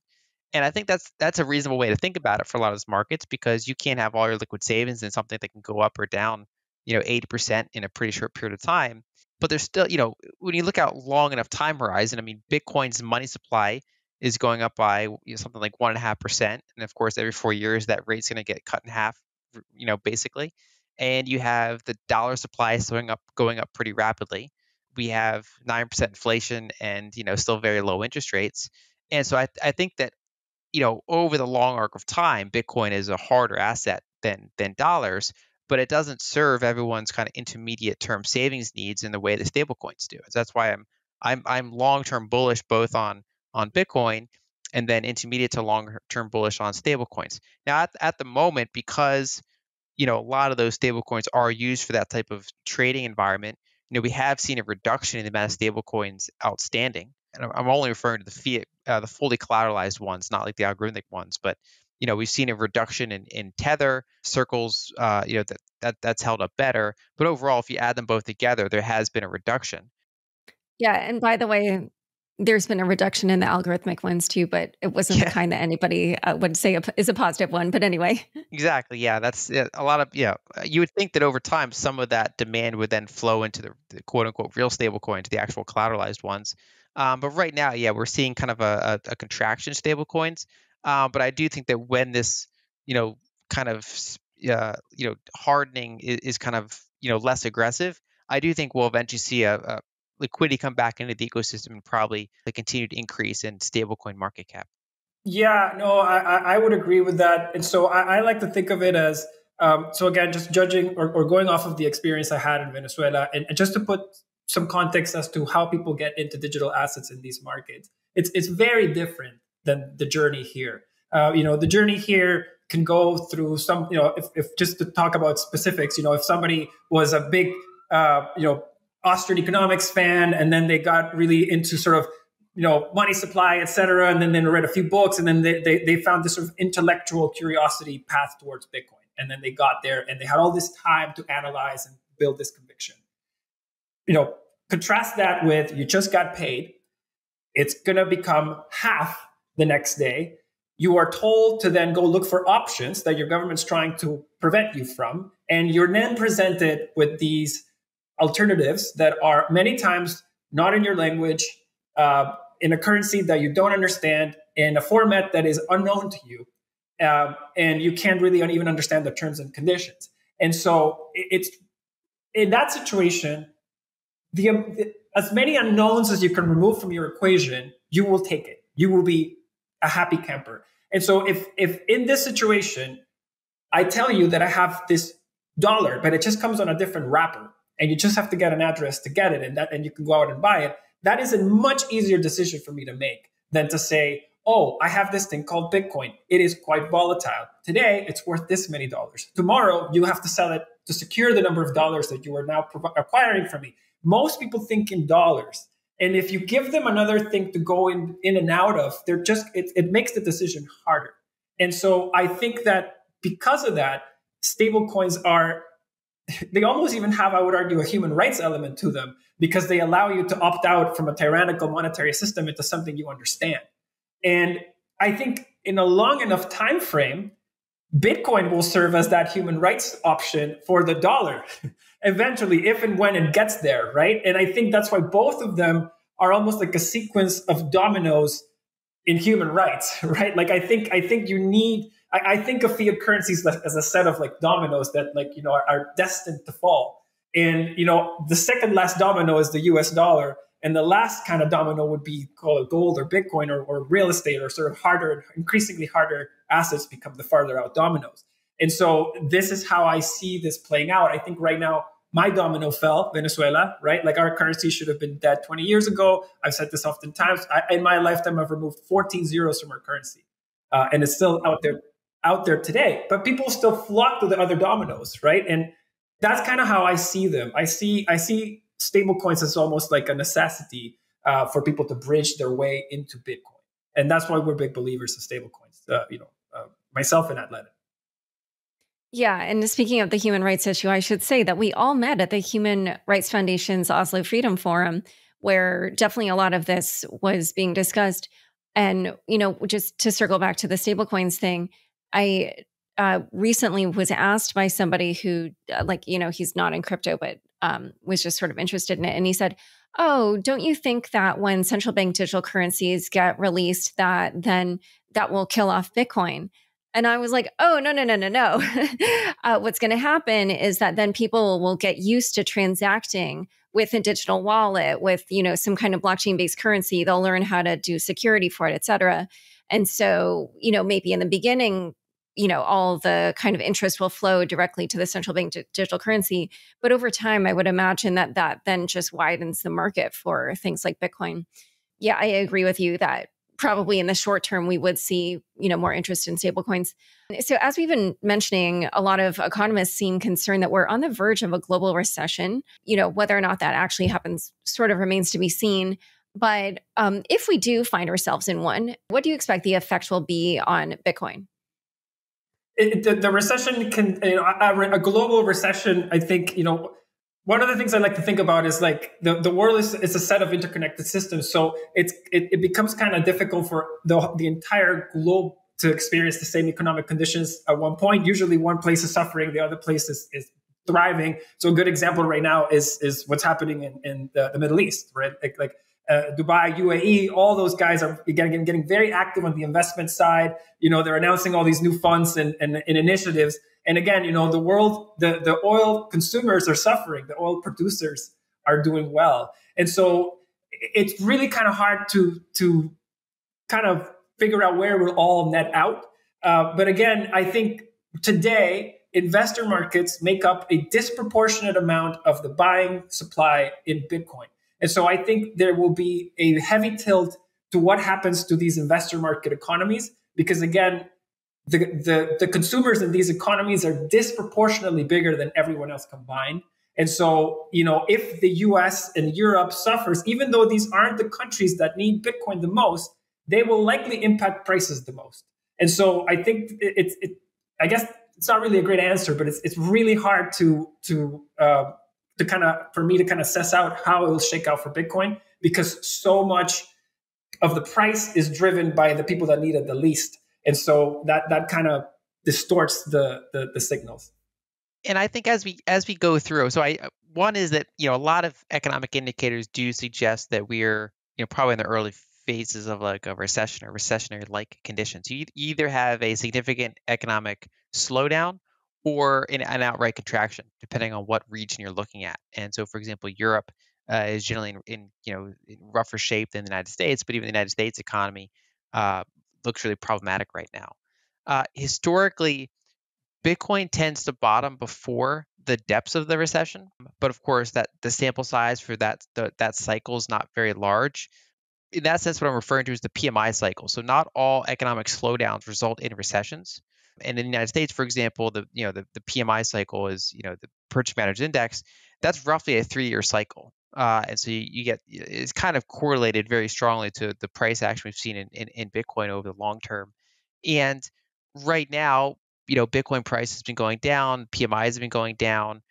Speaker 2: And I think that's that's a reasonable way to think about it for a lot of those markets because you can't have all your liquid savings in something that can go up or down, you know, 80% in a pretty short period of time. But there's still, you know, when you look out long enough time horizon, I mean, Bitcoin's money supply is going up by you know, something like one and a half percent, and of course, every four years that rate's going to get cut in half, you know, basically and you have the dollar supply going up going up pretty rapidly. We have nine percent inflation and you know still very low interest rates. And so I, I think that you know over the long arc of time, Bitcoin is a harder asset than than dollars, but it doesn't serve everyone's kind of intermediate term savings needs in the way that stablecoins do. So that's why I'm I'm I'm long term bullish both on on Bitcoin and then intermediate to long term bullish on stablecoins. Now at, at the moment because you know, a lot of those stablecoins are used for that type of trading environment. You know, we have seen a reduction in the amount of stablecoins outstanding, and I'm only referring to the fiat, uh, the fully collateralized ones, not like the algorithmic ones. But you know, we've seen a reduction in, in tether circles. Uh, you know, that, that that's held up better. But overall, if you add them both together, there has been a reduction.
Speaker 1: Yeah, and by the way, there's been a reduction in the algorithmic ones too, but it wasn't yeah. the kind that anybody uh, would say is a positive one. But anyway,
Speaker 2: exactly. Yeah, that's a lot of yeah. You would think that over time, some of that demand would then flow into the, the quote unquote real stable coins, the actual collateralized ones. Um, but right now, yeah, we're seeing kind of a, a, a contraction stable coins. Um, but I do think that when this, you know, kind of uh, you know hardening is, is, kind of you know less aggressive, I do think we'll eventually see a, a liquidity come back into the ecosystem and probably the continued increase in stablecoin market cap.
Speaker 3: Yeah, no, I, I would agree with that. And so I, I like to think of it as um, so again, just judging or, or, going off of the experience I had in Venezuela, and, and, just to put some context as to how people get into digital assets in these markets, it's it's very different than the journey here. Uh, you know, the journey here can go through some. You know, if, if just to talk about specifics, you know, if somebody was a big, uh, you know, Austrian economics fan, and then they got really into sort of you know money supply, et cetera, and then they read a few books, and then they, they, they found this sort of intellectual curiosity path towards Bitcoin, and then they got there, and they had all this time to analyze and build this conviction. You know, contrast that with you just got paid, it's going to become half the next day. You are told to then go look for options that your government's trying to prevent you from, and you're then presented with these alternatives that are many times not in your language, uh, in a currency that you don't understand, in a format that is unknown to you, um, and you can't really even understand the terms and conditions. And so it's in that situation, the, the as many unknowns as you can remove from your equation, you will take it. You will be a happy camper. And so if if in this situation, I tell you that I have this dollar, but it just comes on a different wrapper, and you just have to get an address to get it and that and you can go out and buy it that is a much easier decision for me to make than to say oh i have this thing called bitcoin. It is quite volatile. Today it's worth this many dollars. Tomorrow you have to sell it to secure the number of dollars that you are now acquiring from me. Most people think in dollars and if you give them another thing to go in, in and out of they're just it, it makes the decision harder and so i think that because of that stable coins are they almost even have, I would argue, a human rights element to them because they allow you to opt out from a tyrannical monetary system into something you understand. And I think in a long enough time frame, Bitcoin will serve as that human rights option for the dollar eventually, if and when it gets there, right? And I think that's why both of them are almost like a sequence of dominoes in human rights, right? Like I think I think you need I, I think of fiat currencies as a set of like dominoes that like you know are, are destined to fall. And you know the second last domino is the U.S. dollar, and the last kind of domino would be called gold or Bitcoin or, or real estate or sort of harder, increasingly harder assets become the farther out dominoes. And so this is how I see this playing out. I think right now my domino fell, Venezuela, right? Like our currency should have been dead 20 years ago. I've said this oftentimes. I, in my lifetime, I've removed 14 zeros from our currency, uh, and it's still out there, out there today. But people still flock to the other dominoes, right? And that's kind of how I see them. I see, I see stablecoins as almost like a necessity uh, for people to bridge their way into Bitcoin, and that's why we're big believers of stablecoins. Uh, you know, uh, myself and Atlantic.
Speaker 1: Yeah. And speaking of the human rights issue, I should say that we all met at the Human Rights Foundation's Oslo Freedom Forum, where definitely a lot of this was being discussed. And, you know, just to circle back to the stablecoins thing, I uh, recently was asked by somebody who, uh, like, you know, he's not in crypto, but um, was just sort of interested in it. And he said, Oh, don't you think that when central bank digital currencies get released, that then that will kill off Bitcoin? And I was like, oh, no, no, no, no, no. uh, what's going to happen is that then people will get used to transacting with a digital wallet, with, you know, some kind of blockchain based currency. They'll learn how to do security for it, et cetera. And so, you know, maybe in the beginning, you know, all the kind of interest will flow directly to the central bank digital currency. But over time, I would imagine that that then just widens the market for things like Bitcoin. Yeah, I agree with you that probably in the short term we would see you know more interest in stablecoins so as we've been mentioning a lot of economists seem concerned that we're on the verge of a global recession. You know whether or not that actually happens sort of remains to be seen. But um, if we do find ourselves in one what do you expect the effect will be on bitcoin?
Speaker 3: It, the, the, recession can you know a, a global recession i think you know one of the things I like to think about is like the, the world is, is a set of interconnected systems. So it's it, it becomes kind of difficult for the, the entire globe to experience the same economic conditions at one point. Usually one place is suffering, the other place is, is thriving. So a good example right now is is what's happening in, in the, the Middle East, right? Like, like uh, Dubai, UAE, all those guys are getting, getting very active on the investment side. You know, they're announcing all these new funds and, and, and initiatives and again, you know, the world, the, the oil consumers are suffering, the oil producers are doing well. And so it's really kind of hard to, to kind of figure out where we'll all net out. Uh, but again, I think today, investor markets make up a disproportionate amount of the buying supply in Bitcoin. And so I think there will be a heavy tilt to what happens to these investor market economies. Because again, the, the, the consumers in these economies are disproportionately bigger than everyone else combined. And so, you know, if the US and Europe suffers, even though these aren't the countries that need Bitcoin the most, they will likely impact prices the most. And so I think it's, it, I guess it's not really a great answer, but it's, it's really hard to, to, uh, to kind of, for me to kind of assess out how it will shake out for Bitcoin because so much of the price is driven by the people that need it the least. And so that that kind of distorts the, the the signals.
Speaker 2: And i think as we as we go through so i one is that you know a lot of economic indicators do suggest that we're you know probably in the early phases of like a recession or recessionary like conditions you either have a significant economic slowdown or an, an, outright contraction depending on what region you're looking at and so for example europe uh, is generally in, in, you know in rougher shape than the united states but even the united states economy uh, looks really problematic right now. Uh, historically, Bitcoin tends to bottom before the depths of the recession, but of course, that the sample size for that the, that cycle is not very large. In that sense, what I'm referring to is the PMI cycle. So not all economic slowdowns result in recessions. And in the United States, for example, the you know the, the PMI cycle is you know the Purchase Managers Index. That's roughly a three-year cycle. Uh, and so you, you, get it's kind of correlated very strongly to the price action we've seen in, in, in, Bitcoin over the long term. And right now, you know, Bitcoin price has been going down, PMI has been going down.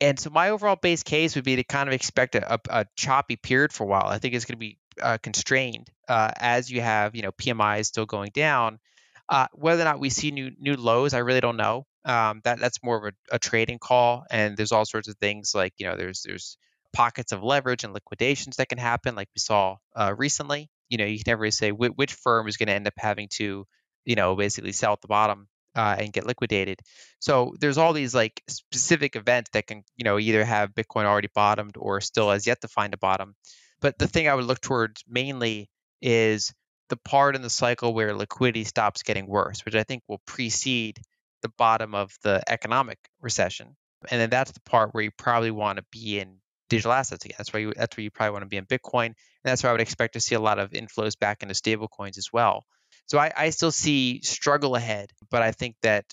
Speaker 2: And so my overall base case would be to kind of expect a, a, a choppy period for a while. I think it's going to be uh, constrained uh, as you have, you know, PMI still going down. Uh, whether or not we see new new lows, I really don't know. Um, that that's more of a, a trading call, and there's all sorts of things like you know, there's there's pockets of leverage and liquidations that can happen, like we saw uh, recently. You know, you can never say which, which firm is going to end up having to, you know, basically sell at the bottom uh, and get liquidated. So there's all these like specific events that can you know either have Bitcoin already bottomed or still has yet to find a bottom. But the thing I would look towards mainly is the part in the cycle where liquidity stops getting worse, which I think will precede the bottom of the economic recession. And then that's the part where you probably want to be in digital assets again. That's where you that's where you probably want to be in Bitcoin, and that's where I would expect to see a lot of inflows back into stablecoins as well. So I, I still see struggle ahead, but I think that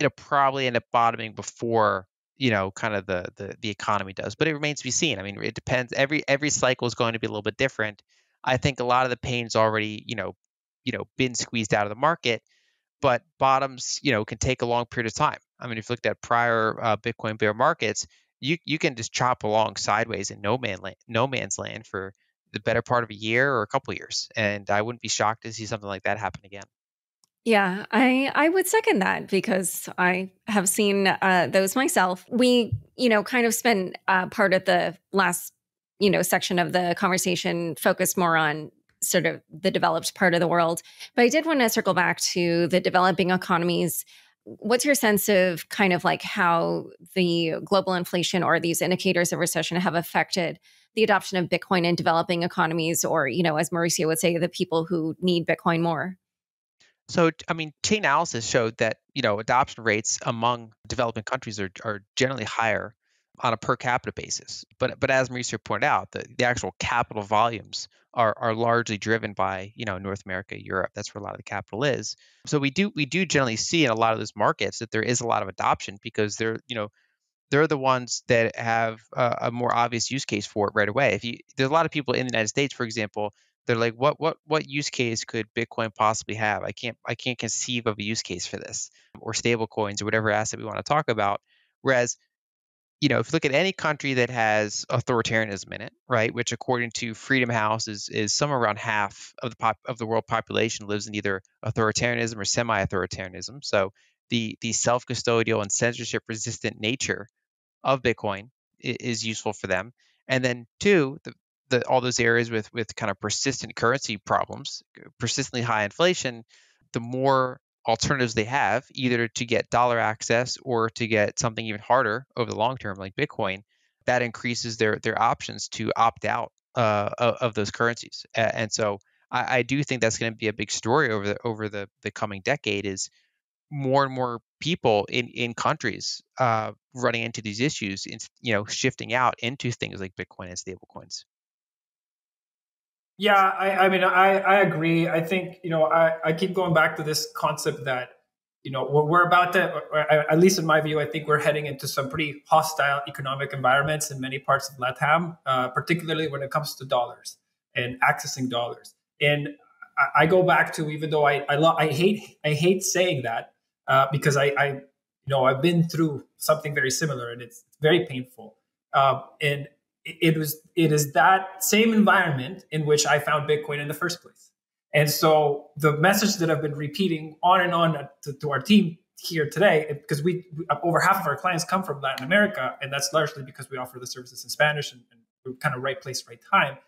Speaker 2: it'll probably end up bottoming before you know kind of the, the the economy does. But it remains to be seen. I mean, it depends. Every every cycle is going to be a little bit different. I think a lot of the pain's already you know you know been squeezed out of the market, but bottoms you know can take a long period of time. I mean, if you looked at prior uh, Bitcoin bear markets, you you can just chop along sideways in no man land, no man's land for the better part of a year or a couple years, and I wouldn't be shocked to see something like that happen again.
Speaker 1: Yeah, I I would second that because I have seen uh, those myself. We, you know, kind of spent uh, part of the last, you know, section of the conversation focused more on sort of the developed part of the world, but I did want to circle back to the developing economies. What's your sense of kind of like how the global inflation or these indicators of recession have affected the adoption of bitcoin in developing economies or you know as mauricio would say the people who need bitcoin more?
Speaker 2: So i mean Chainalysis showed that you know adoption rates among developing countries are, are generally higher on a per capita basis but but as mauricio pointed out the, the actual capital volumes are are largely driven by you know North America, Europe. That's where a lot of the capital is. So we do we do generally see in a lot of those markets that there is a lot of adoption because they're you know they're the ones that have a, a more obvious use case for it right away. If you there's a lot of people in the United States, for example, they're like, what what what use case could Bitcoin possibly have? I can't I can't conceive of a use case for this or stable coins or whatever asset we want to talk about. Whereas you know, if you look at any country that has authoritarianism in it, right, which according to Freedom House is is somewhere around half of the pop, of the world population lives in either authoritarianism or semi-authoritarianism. So the the self-custodial and censorship-resistant nature of Bitcoin is, is useful for them. And then two, the, the all those areas with with kind of persistent currency problems, persistently high inflation, the more alternatives they have, either to get dollar access or to get something even harder over the long term, like Bitcoin, that increases their their options to opt out uh, of, those currencies. And so I, I do think that's going to be a big story over the over the, the coming decade is more and more people in in countries uh, running into these issues, in, you know, shifting out into things like Bitcoin and stablecoins.
Speaker 3: Yeah, I, I mean, I, I agree. I think, you know, I, I keep going back to this concept that, you know, we're, we're about to, at least in my view, I think we're heading into some pretty hostile economic environments in many parts of LATAM, uh, particularly when it comes to dollars and accessing dollars. And I, I go back to, even though I, I, lo- I hate, I hate saying that uh, because I, I, you know, I've been through something very similar and it's very painful. Uh, and it was it is that same environment in which I found Bitcoin in the first place. And so the message that I've been repeating on and on to, to our team here today, because we over half of our clients come from Latin America, and that's largely because we offer the services in Spanish and, and we're kind of right place, right time.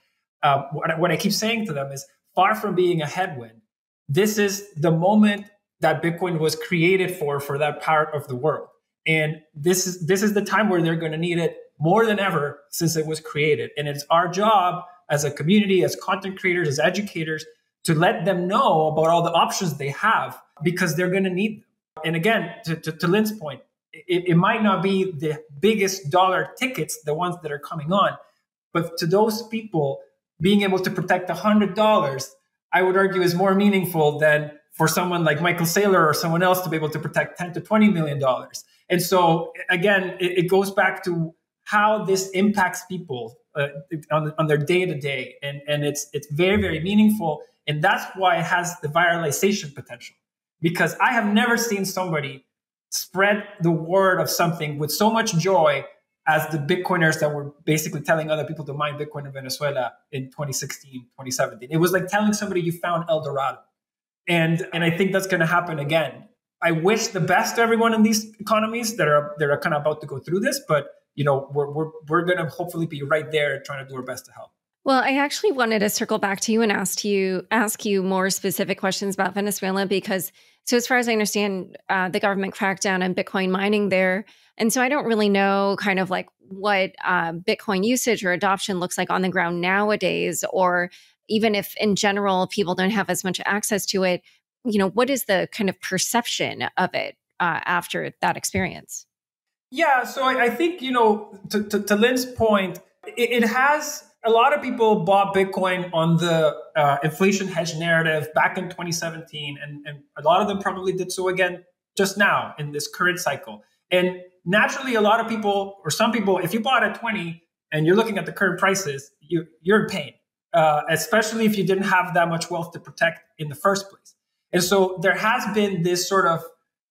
Speaker 3: Um, what, I, what I keep saying to them is, far from being a headwind, this is the moment that Bitcoin was created for for that part of the world, and this is this is the time where they're going to need it more than ever since it was created. And it's our job as a community, as content creators, as educators, to let them know about all the options they have because they're going to need them. And again, to, to, to Lyn's point, it, it might not be the biggest dollar tickets, the ones that are coming on, but to those people, being able to protect $100, I would argue is more meaningful than for someone like Michael Saylor or someone else to be able to protect 10 to 20 million dollars. And so again, it, it goes back to how this impacts people uh, on, on their day to day, and and it's it's very very meaningful, and that's why it has the viralization potential. Because I have never seen somebody spread the word of something with so much joy as the Bitcoiners that were basically telling other people to mine Bitcoin in Venezuela in 2016, 2017. It was like telling somebody you found El Dorado. And, and I think that's going to happen again. I wish the best to everyone in these economies that are, that are kind of about to go through this, but you know, we're, we're, we're going to hopefully be right there trying to do our best to help.
Speaker 1: Well, I actually wanted to circle back to you and ask you ask you more specific questions about Venezuela because, so as far as I understand, uh, the government cracked down on Bitcoin mining there, and so I don't really know kind of like what uh, Bitcoin usage or adoption looks like on the ground nowadays, or even if in general people don't have as much access to it. You know, what is the kind of perception of it uh, after that experience?
Speaker 3: Yeah, so I, I think you know to, to, to Lyn's point, it, it has a lot of people bought Bitcoin on the uh, inflation hedge narrative back in 2017, and, and a lot of them probably did so again just now in this current cycle. And naturally, a lot of people, or some people, if you bought at 20 and you're looking at the current prices, you, you're in pain, uh, especially if you didn't have that much wealth to protect in the first place. And so there has been this sort of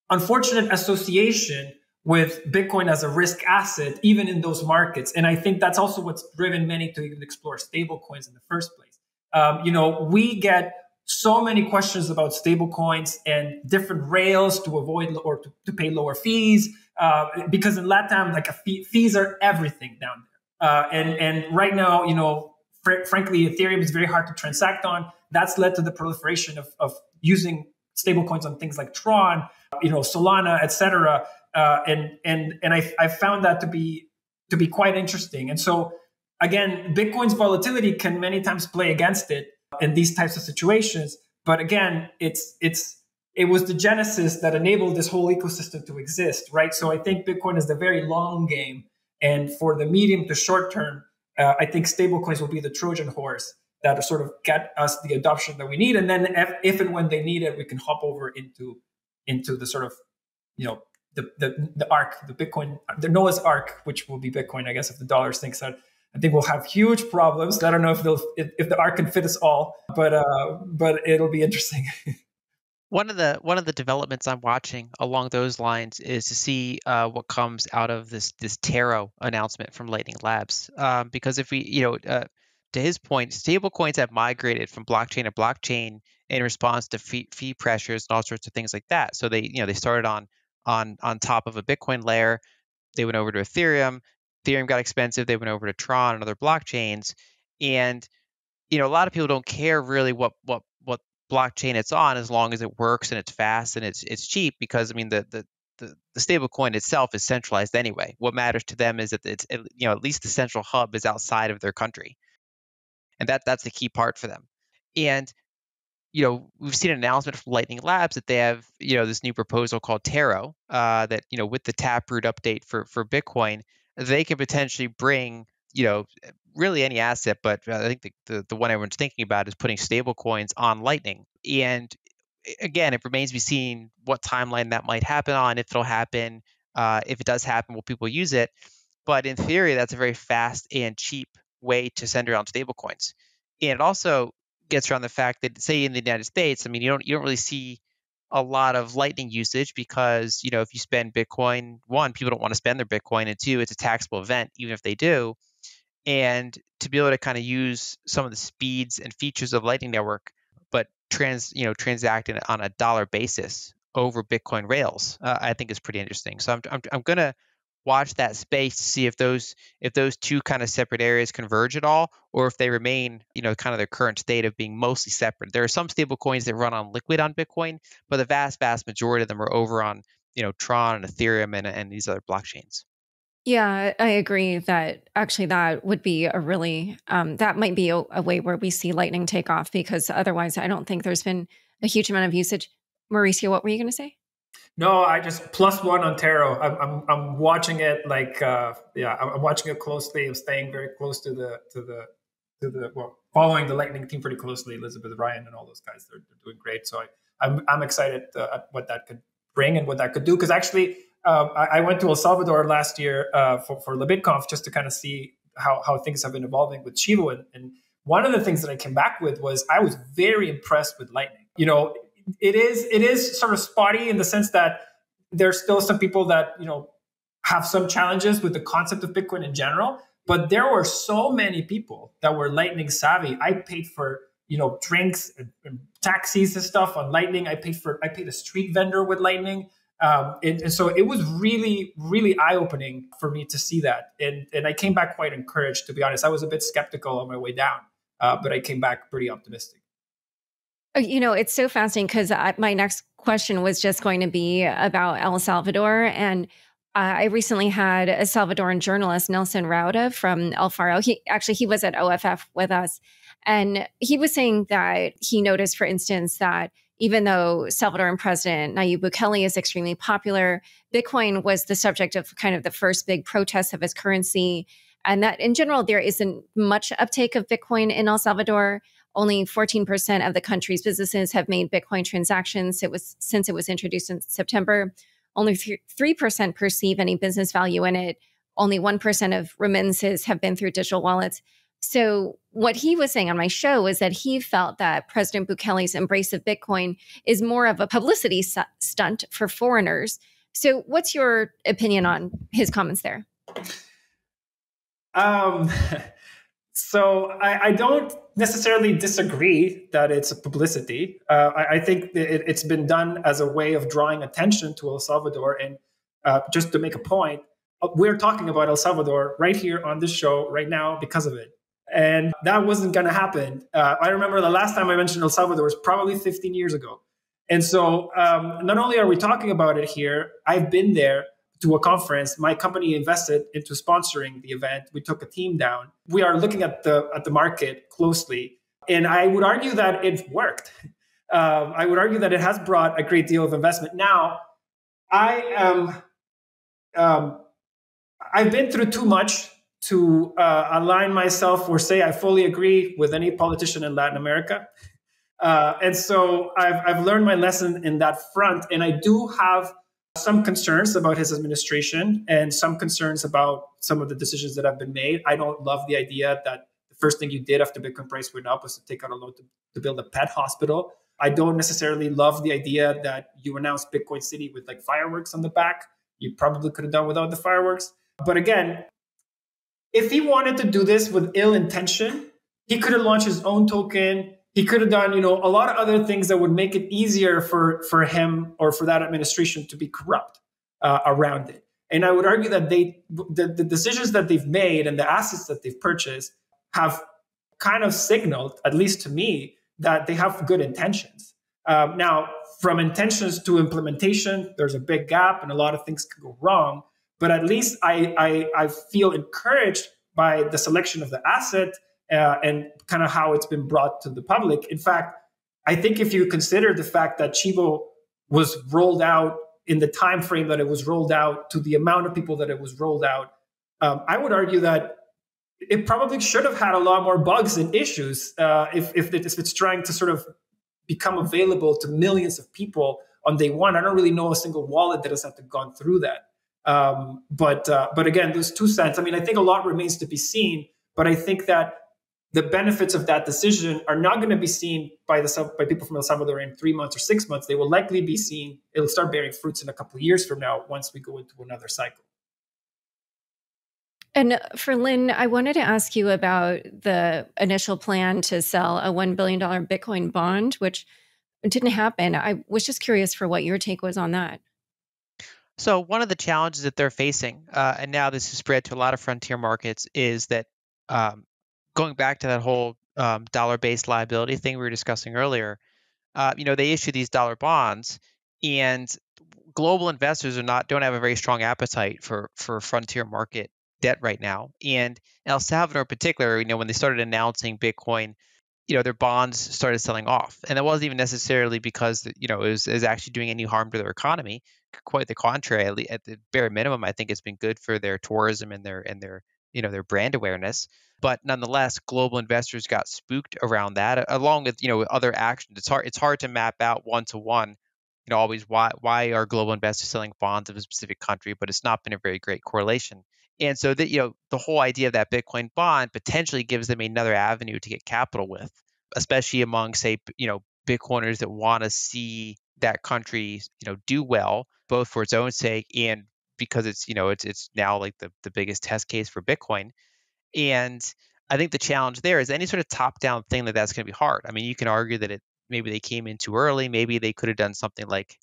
Speaker 3: unfortunate association with Bitcoin as a risk asset, even in those markets. And I think that's also what's driven many to even explore stablecoins in the first place. Um, you know, we get so many questions about stablecoins and different rails to avoid or to, to pay lower fees, uh, because in LATAM, like fee, fees are everything down there. Uh, and and right now, you know, fr- frankly, Ethereum is very hard to transact on. That's led to the proliferation of, of using stablecoins on things like Tron, you know, Solana, et cetera uh, and and and I, I found that to be to be quite interesting. And so again, Bitcoin's volatility can many times play against it in these types of situations. But again, it's it's it was the genesis that enabled this whole ecosystem to exist, right? So I think Bitcoin is the very long game, and for the medium to short term, uh, I think stablecoins will be the Trojan horse that sort of get us the adoption that we need, and then if, if and when they need it, we can hop over into into the sort of you know the, the, the ark, the Bitcoin, the Noah's Ark, which will be Bitcoin, I guess, if the dollar sinks out. I think we'll have huge problems. I don't know if they'll if, if the arc can fit us all, but uh, but it'll be interesting.
Speaker 2: one of the one of the developments I'm watching along those lines is to see uh, what comes out of this this Taro announcement from Lightning Labs. Um, because if we, you know, uh, to his point, stablecoins have migrated from blockchain to blockchain in response to fee, fee pressures and all sorts of things like that. So they, you know, they started on on on top of a Bitcoin layer. They went over to Ethereum. Ethereum got expensive. They went over to Tron and other blockchains. And you know, a lot of people don't care really what what what blockchain it's on as long as it works and it's fast and it's it's cheap because I mean the the the, the stable coin itself is centralized anyway. What matters to them is that it's you know at least the central hub is outside of their country, and that that's the key part for them. And you know, we've seen an announcement from Lightning Labs that they have, you know, this new proposal called Taro, uh, that you know, with the Taproot update for for Bitcoin, they could potentially bring, you know, really any asset, but I think the, the, the one everyone's thinking about is putting stable coins on Lightning. And again, it remains to be seen what timeline that might happen on, if it'll happen. Uh, if it does happen, will people use it? But in theory, that's a very fast and cheap way to send around stable coins. And it also gets around the fact that say in the United States, I mean, you don't you don't really see a lot of lightning usage because you know if you spend bitcoin one people don't want to spend their bitcoin and two it's a taxable event even if they do. And to be able to kind of use some of the speeds and features of lightning network but trans you know transact on a dollar basis over bitcoin rails uh, i think is pretty interesting. So i'm, I'm, I'm going to watch that space to see if those if those two kind of separate areas converge at all or if they remain you know kind of their current state of being mostly separate. There are some stable coins that run on liquid on bitcoin but the vast vast majority of them are over on you know tron and ethereum and, and these other blockchains.
Speaker 1: Yeah i agree that actually that would be a really um, that might be a, a way where we see lightning take off because otherwise i don't think there's been a huge amount of usage. Mauricio what were you going to say
Speaker 3: no, I just plus one on Taro. I'm I'm, I'm watching it like uh, yeah, I'm watching it closely. I'm staying very close to the to the to the well, following the Lightning team pretty closely. Elizabeth Ryan and all those guys, they're, they're doing great. So I, I'm I'm excited uh, at what that could bring and what that could do. Because actually, uh, I, I, went to El Salvador last year uh, for for LaBitConf just to kind of see how how things have been evolving with Chivo. And, and one of the things that I came back with was I was very impressed with Lightning. You know, it is it is sort of spotty in the sense that there's still some people that you know have some challenges with the concept of Bitcoin in general. But there were so many people that were Lightning savvy. I paid for you know drinks and, and taxis and stuff on Lightning. I paid for I paid a street vendor with Lightning. Um, and, and, so it was really, really eye opening for me to see that. And, and I came back quite encouraged, to be honest. I was a bit skeptical on my way down, uh, but I came back pretty optimistic.
Speaker 1: Uh, you know, it's so fascinating because my next question was just going to be about El Salvador. And uh, I recently had a Salvadoran journalist, Nelson Rauda from El Faro. He actually he was at OFF with us, and he was saying that he noticed, for instance, that even though Salvadoran President Nayib Bukele is extremely popular, Bitcoin was the subject of kind of the first big protest of his currency. And that in general, there isn't much uptake of Bitcoin in El Salvador. Only 14% of the country's businesses have made Bitcoin transactions. It was since it was introduced in September. Only 3% perceive any business value in it. Only 1% of remittances have been through digital wallets. So, what he was saying on my show is that he felt that President Bukele's embrace of Bitcoin is more of a publicity stunt for foreigners. So, what's your opinion on his comments there?
Speaker 3: Um, so, I, I don't necessarily disagree that it's a publicity. Uh, I, I, think it, has been done as a way of drawing attention to El Salvador. And uh, just to make a point, uh, we're talking about El Salvador right here on this show right now because of it. And that wasn't going to happen. Uh, I remember the last time I mentioned El Salvador was probably 15 years ago. And so um, not only are we talking about it here, I've been there to a conference. My company invested into sponsoring the event. We took a team down. We are looking at the at the market closely, and I would argue that it worked. Um, I would argue that it has brought a great deal of investment. Now, I am. Um, I've been through too much to uh, align myself or say I fully agree with any politician in Latin America. Uh, and so I've, I've learned my lesson in that front. And I do have some concerns about his administration and some concerns about some of the decisions that have been made. I don't love the idea that the first thing you did after Bitcoin price went up was to take out a loan to, to build a pet hospital. I don't necessarily love the idea that you announced Bitcoin City with like fireworks on the back. You probably could have done without the fireworks. But again, if he wanted to do this with ill intention, he could have launched his own token he could have done you know a lot of other things that would make it easier for for him or for that administration to be corrupt uh, around it. And i would argue that they the, the decisions that they've made and the assets that they've purchased have kind of signaled at least to me that they have good intentions. Um, now from intentions to implementation there's a big gap and a lot of things can go wrong but at least i i, I feel encouraged by the selection of the asset uh, and kind of how it's been brought to the public. In fact, I think if you consider the fact that Chivo was rolled out in the time frame that it was rolled out to the amount of people that it was rolled out, um, I would argue that it probably should have had a lot more bugs and issues uh, if, if, it, if it's trying to sort of become available to millions of people on day one. I don't really know a single wallet that has had to gone through that. Um, but uh, but again, those two cents. I mean, I think a lot remains to be seen. But I think that the benefits of that decision are not going to be seen by the by people from El Salvador in three months or six months. They will likely be seen. It'll start bearing fruits in a couple of years from now once we go into another cycle.
Speaker 1: And for Lyn, I wanted to ask you about the initial plan to sell a $1 billion Bitcoin bond, which didn't happen. I was just curious for what your take was on that.
Speaker 2: So, one of the challenges that they're facing, uh, and now this has spread to a lot of frontier markets, is that um, going back to that whole um, dollar-based liability thing we were discussing earlier, uh, you know, they issue these dollar bonds, and global investors are not don't have a very strong appetite for for frontier market debt right now. And El Salvador, in particular, you know, when they started announcing Bitcoin, you know, their bonds started selling off, and it wasn't even necessarily because you know it was, it was actually doing any harm to their economy. Quite the contrary. At the bare minimum, I think it's been good for their tourism and their and their you know their brand awareness but nonetheless global investors got spooked around that along with you know other actions. It's hard it's hard to map out one to one you know always why why are global investors selling bonds of a specific country but it's not been a very great correlation. And so that you know the whole idea of that bitcoin bond potentially gives them another avenue to get capital with especially among say you know bitcoiners that want to see that country you know do well both for its own sake and because it's you know it's it's now like the the biggest test case for Bitcoin, and I think the challenge there is any sort of top down thing that that's going to be hard. I mean, you can argue that it maybe they came in too early, maybe they could have done something like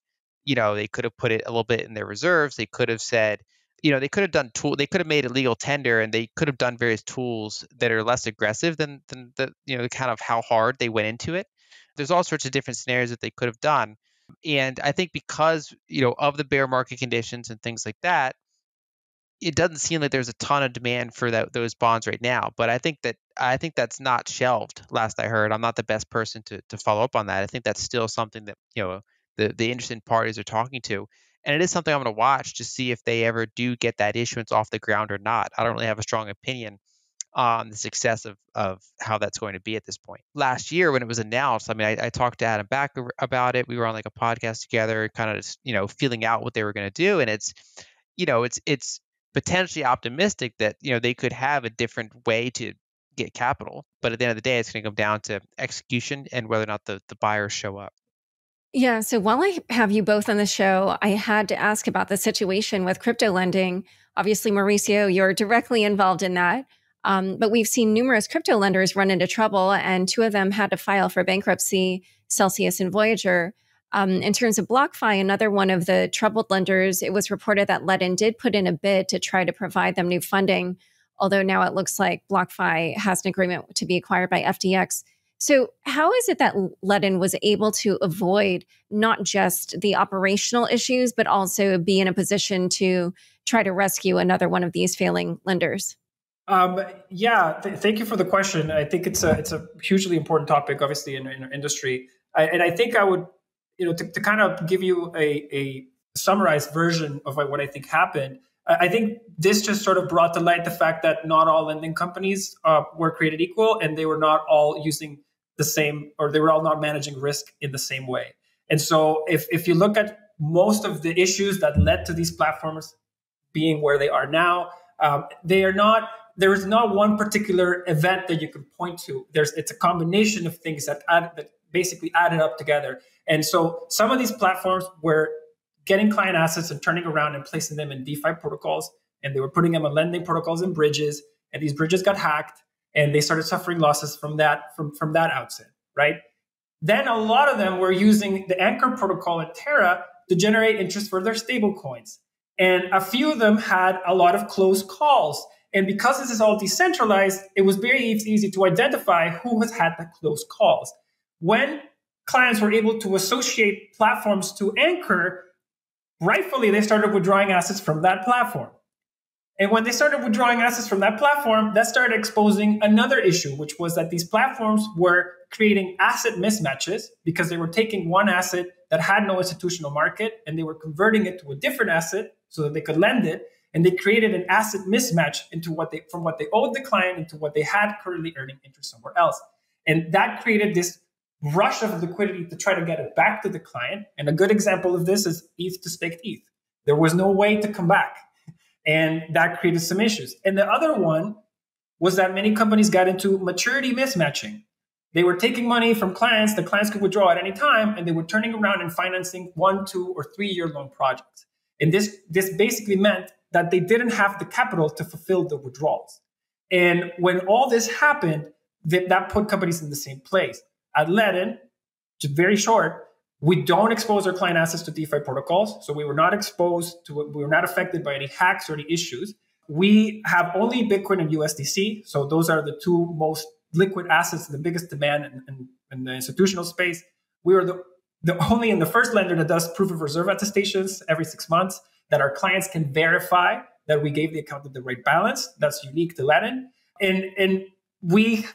Speaker 2: you know, they could have put it a little bit in their reserves. They could have said, you know, they could have done tool. They could have made a legal tender, and they could have done various tools that are less aggressive than than the you know the kind of how hard they went into it. There's all sorts of different scenarios that they could have done, and I think because you know of the bear market conditions and things like that, it doesn't seem like there's a ton of demand for that, those bonds right now. But I think that I think that's not shelved. Last I heard, I'm not the best person to to follow up on that. I think that's still something that you know the the interested parties are talking to, and it is something I'm going to watch to see if they ever do get that issuance off the ground or not. I don't really have a strong opinion on the success of of how that's going to be at this point. Last year when it was announced, I mean, I, I talked to Adam Back about it. We were on like a podcast together, kind of just you know feeling out what they were going to do, and it's you know it's it's potentially optimistic that you know they could have a different way to get capital. But at the end of the day, it's going to come down to execution and whether or not the, the buyers show up.
Speaker 1: Yeah. So while I have you both on the show, I had to ask about the situation with crypto lending. Obviously, Mauricio, you're directly involved in that. Um, but we've seen numerous crypto lenders run into trouble, and two of them had to file for bankruptcy Celsius and Voyager. Um, in terms of BlockFi, another one of the troubled lenders, it was reported that Ledn did put in a bid to try to provide them new funding, although now it looks like BlockFi has an agreement to be acquired by FTX. So, how is it that Ledn was able to avoid not just the operational issues, but also be in a position to try to rescue another one of these failing lenders?
Speaker 3: Um, yeah, th- thank you for the question. I think it's a it's a hugely important topic, obviously, in, in our industry. I, and I think I would you know, to, to kind of give you a, a summarized version of what I think happened, I think this just sort of brought to light the fact that not all lending companies uh, were created equal and they were not all using the same or they were all not managing risk in the same way. And so if, if you look at most of the issues that led to these platforms being where they are now, um, they are not there is not one particular event that you can point to. There's it's a combination of things that add, that basically added up together. And so some of these platforms were getting client assets and turning around and placing them in DeFi protocols, and they were putting them on lending protocols and bridges, and these bridges got hacked, and they started suffering losses from that from from that outset, right? Then a lot of them were using the Anchor protocol and Terra to generate interest for their stable coins. And a few of them had a lot of close calls. And because this is all decentralized, it was very easy to identify who has had the close calls. When clients were able to associate platforms to Anchor, rightfully they started withdrawing assets from that platform. And when they started withdrawing assets from that platform, that started exposing another issue, which was that these platforms were creating asset mismatches because they were taking one asset that had no institutional market and they were converting it to a different asset so that they could lend it. And they created an asset mismatch into what they from what they owed the client into what they had currently earning interest somewhere else. And that created this rush of liquidity to try to get it back to the client. And a good example of this is ETH to staked ETH. There was no way to come back. And that created some issues. And the other one was that many companies got into maturity mismatching. They were taking money from clients, the clients could withdraw at any time, and they were turning around and financing one, two, or three year loan projects. And this, this basically meant that they didn't have the capital to fulfill the withdrawals. And when all this happened, that, that put companies in the same place. At Ledn, just very short, we don't expose our client assets to DeFi protocols. So we were not exposed to, we were not affected by any hacks or any issues. We have only Bitcoin and USDC. So those are the two most liquid assets, the biggest demand in, in, in the institutional space. We are the, the only in the first lender that does proof of reserve attestations every six months that our clients can verify that we gave the account at the right balance. That's unique to Ledn. And, and we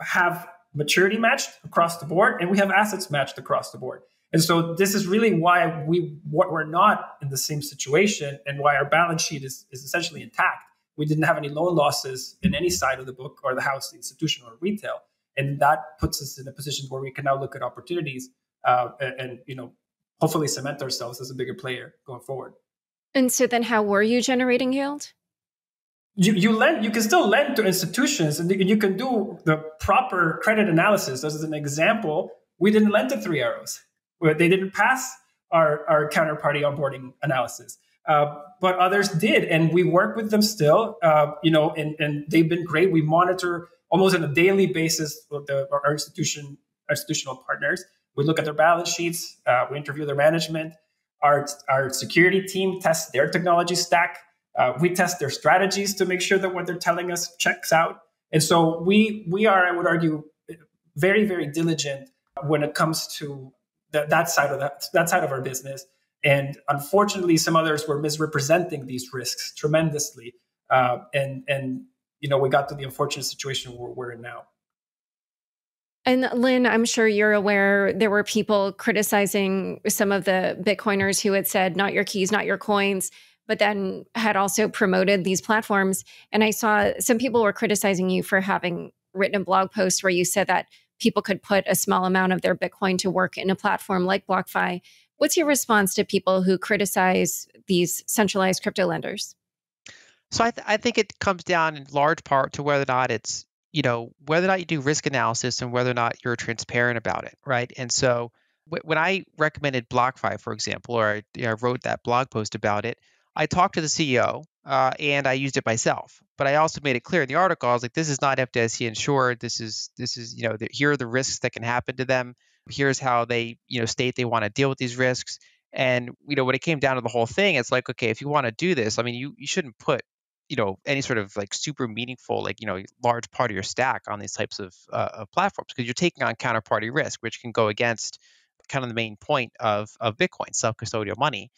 Speaker 3: have maturity matched across the board and we have assets matched across the board. And so this is really why we what we're not in the same situation and why our balance sheet is, is essentially intact. We didn't have any loan losses in any side of the book or the house, the institution or retail. And that puts us in a position where we can now look at opportunities uh, and, and, you know, hopefully cement ourselves as a bigger player going forward.
Speaker 1: And so then how were you generating yield?
Speaker 3: you, you lend you can still lend to institutions and you can do the proper credit analysis. As an example we didn't lend to three arrows. They didn't pass our, our counterparty onboarding analysis. Uh, but others did and we work with them still uh, you know and, and they've been great. We monitor almost on a daily basis the, our institution our institutional partners. We look at their balance sheets uh, we interview their management Our, our security team tests their technology stack. Uh, we test their strategies to make sure that what they're telling us checks out. And so we we are, I would argue, very very diligent when it comes to that, that side of that that side of our business. And unfortunately, some others were misrepresenting these risks tremendously. Uh, and and you know we got to the unfortunate situation where we're in now.
Speaker 1: And Lyn, I'm sure you're aware there were people criticizing some of the Bitcoiners who had said, not your keys, not your coins, but then had also promoted these platforms. And I saw some people were criticizing you for having written a blog post where you said that people could put a small amount of their Bitcoin to work in a platform like BlockFi. What's your response to people who criticize these centralized crypto lenders?
Speaker 2: So I, th- I think it comes down in large part to whether or not it's you know whether or not you do risk analysis and whether or not you're transparent about it right? And so w- when i recommended blockfi for example or I, you know, wrote that blog post about it i talked to the ceo uh, and i used it myself but i also made it clear in the article i was like this is not fdic insured. This is this is you know the, here are the risks that can happen to them. Here's how they you know state they want to deal with these risks. And you know when it came down to the whole thing it's like okay if you want to do this i mean you, you shouldn't put you know any sort of like super meaningful like you know large part of your stack on these types of, uh, of platforms because you're taking on counterparty risk which can go against kind of the main point of, of bitcoin self-custodial money.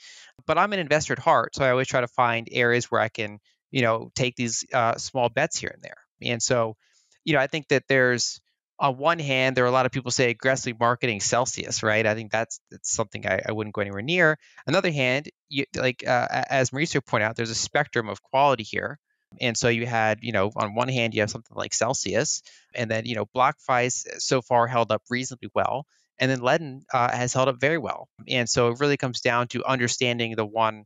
Speaker 2: But i'm an investor at heart so i always try to find areas where i can you know take these uh, small bets here and there. And so you know i think that there's on one hand, there are a lot of people say aggressively marketing Celsius, right? I think that's that's something I, I wouldn't go anywhere near. On the other hand, you, like uh, as Mauricio pointed out, there's a spectrum of quality here. And so you had, you know, on one hand, you have something like Celsius, and then, you know, BlockFi's so far held up reasonably well. And then Ledn uh, has held up very well. And so it really comes down to understanding the one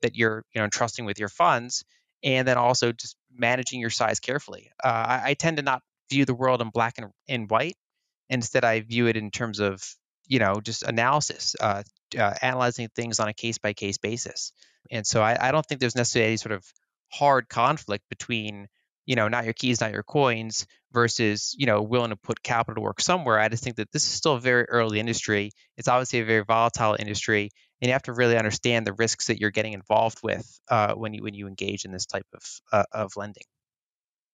Speaker 2: that you're, you know, trusting with your funds, and then also just managing your size carefully. Uh, I, I, tend to not view the world in black and, and white. Instead, I view it in terms of you know just analysis, uh, uh, analyzing things on a case by case basis. And so I, I don't think there's necessarily any sort of hard conflict between you know not your keys, not your coins versus you know willing to put capital to work somewhere. I just think that this is still a very early industry. It's obviously a very volatile industry, and you have to really understand the risks that you're getting involved with uh, when you when you engage in this type of uh, of lending.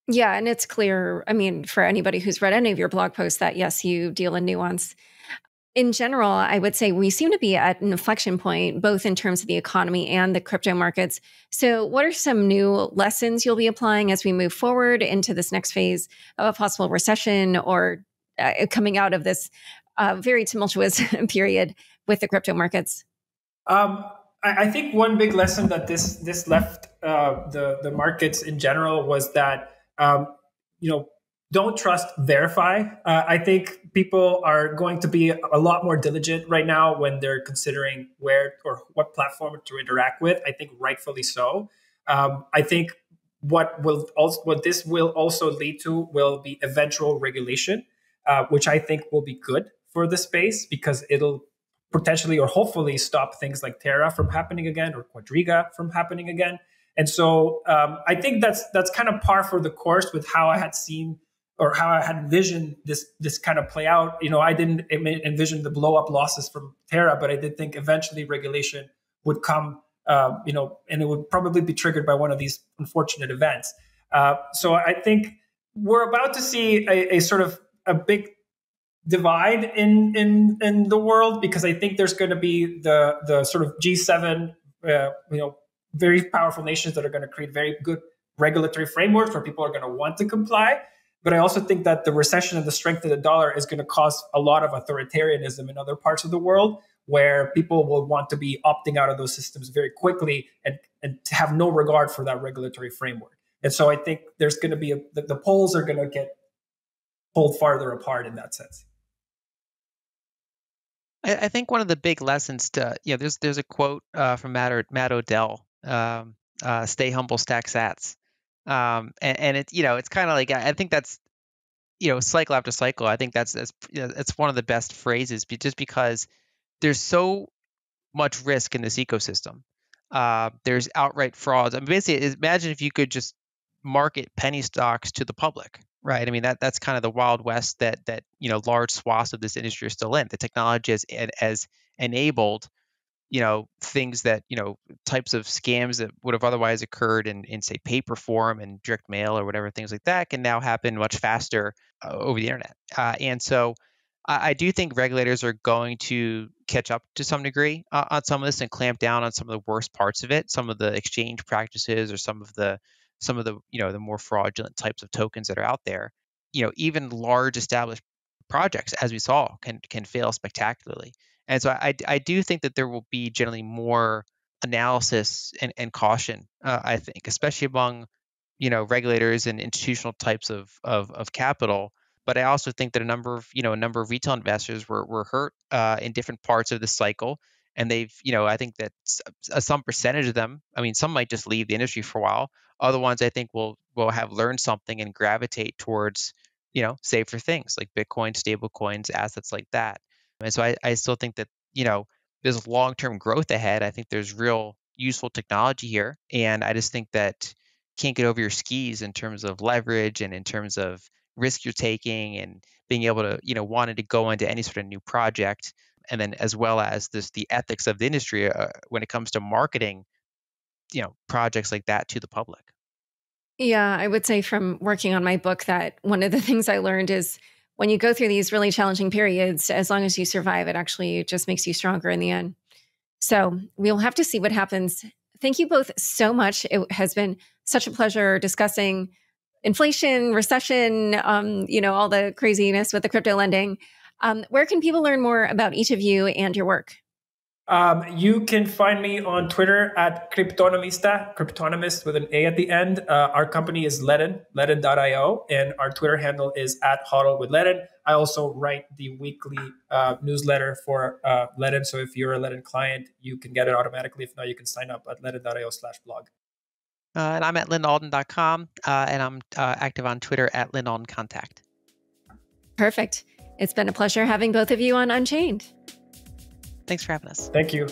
Speaker 1: Yeah, and it's clear, I mean, for anybody who's read any of your blog posts, that yes, you deal in nuance. In general, I would say we seem to be at an inflection point, both in terms of the economy and the crypto markets. So, what are some new lessons you'll be applying as we move forward into this next phase of a possible recession or uh, coming out of this uh, very tumultuous period with the crypto markets?
Speaker 3: Um, I, I, think one big lesson that this this left uh, the the markets in general was that um, you know, don't trust verify. Uh, I think people are going to be a lot more diligent right now when they're considering where or what platform to interact with. I think rightfully so. Um, I think what will also what this will also lead to will be eventual regulation, uh, which I think will be good for the space because it'll potentially or hopefully stop things like Terra from happening again or Quadriga from happening again. And so um, I think that's that's kind of par for the course with how I had seen or how I had envisioned this this kind of play out. You know, I didn't envision the blow up losses from Terra, but I did think eventually regulation would come. Uh, you know, and it would probably be triggered by one of these unfortunate events. Uh, so I think we're about to see a, a sort of a big divide in in in the world because I think there's going to be the the sort of G7 uh, you know very powerful nations that are going to create very good regulatory frameworks where people are going to want to comply. But I also think that the recession and the strength of the dollar is going to cause a lot of authoritarianism in other parts of the world where people will want to be opting out of those systems very quickly and, and to have no regard for that regulatory framework. And so I think there's going to be a, the, the poles are going to get pulled farther apart in that sense.
Speaker 2: I, think one of the big lessons to you know, there's there's a quote uh, from Matt, Matt Odell um, uh, stay humble, stack sats. Um, and, and it, you know, it's kind of like I think that's, you know, cycle after cycle. I think that's that's one of the best phrases, just because there's so much risk in this ecosystem. Uh, there's outright frauds. I mean, basically, imagine if you could just market penny stocks to the public, right? I mean, that that's kind of the wild west that that you know large swaths of this industry are still in. The technology has has enabled you know things that you know types of scams that would have otherwise occurred in, in say paper form and direct mail or whatever things like that can now happen much faster uh, over the internet uh, and so I, I, do think regulators are going to catch up to some degree uh, on some of this and clamp down on some of the worst parts of it some of the exchange practices or some of the some of the you know the more fraudulent types of tokens that are out there. You know even large established projects as we saw can can fail spectacularly and so I, I do think that there will be generally more analysis and, and caution, uh, I think, especially among you know regulators and institutional types of, of, of capital. But I also think that a number of you know a number of retail investors were, were hurt uh, in different parts of the cycle, and they've you know I think that some percentage of them, I mean, some might just leave the industry for a while. Other ones I think will will have learned something and gravitate towards you know safer things like Bitcoin, stable coins, assets like that. And so I, I still think that, you know, there's long term growth ahead. I think there's real useful technology here. And I just think that can't get over your skis in terms of leverage and in terms of risk you're taking and being able to, you know, wanting to go into any sort of new project. And then as well as this the ethics of the industry uh, when it comes to marketing, you know, projects like that to the public.
Speaker 1: Yeah, I would say from working on my book that one of the things I learned is when you go through these really challenging periods, as long as you survive, it actually just makes you stronger in the end. So we'll have to see what happens. Thank you both so much. It has been such a pleasure discussing inflation, recession, um, you know, all the craziness with the crypto lending. Um, where can people learn more about each of you and your work?
Speaker 3: Um, you can find me on Twitter at Cryptonomista, Cryptonomist with an A at the end. Uh, our company is Ledn, Ledn.io, and our Twitter handle is at Hodl with Ledn. I also write the weekly uh, newsletter for uh, Ledn. So if you're a Ledn client, you can get it automatically. If not, you can sign up at ledn.io slash blog.
Speaker 2: Uh, and I'm at lynalden.com, uh, and I'm uh, active on Twitter at lynaldencontact.
Speaker 1: Perfect. It's been a pleasure having both of you on Unchained.
Speaker 2: Thanks for having us.
Speaker 3: Thank you.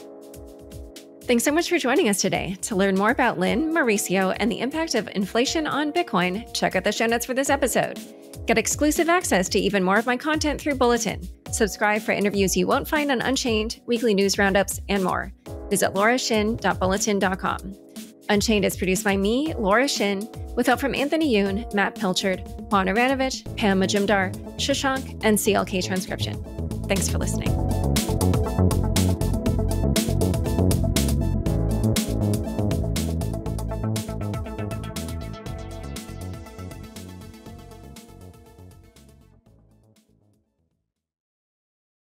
Speaker 1: Thanks so much for joining us today. To learn more about Lyn, Mauricio, and the impact of inflation on Bitcoin, check out the show notes for this episode. Get exclusive access to even more of my content through Bulletin. Subscribe for interviews you won't find on Unchained, weekly news roundups, and more. Visit laurashin.bulletin.com. Unchained is produced by me, Laura Shin, with help from Anthony Yoon, Matt Pilchard, Juan Aranovich, Pam Majumdar, Shashank, and CLK Transcription. Thanks for listening.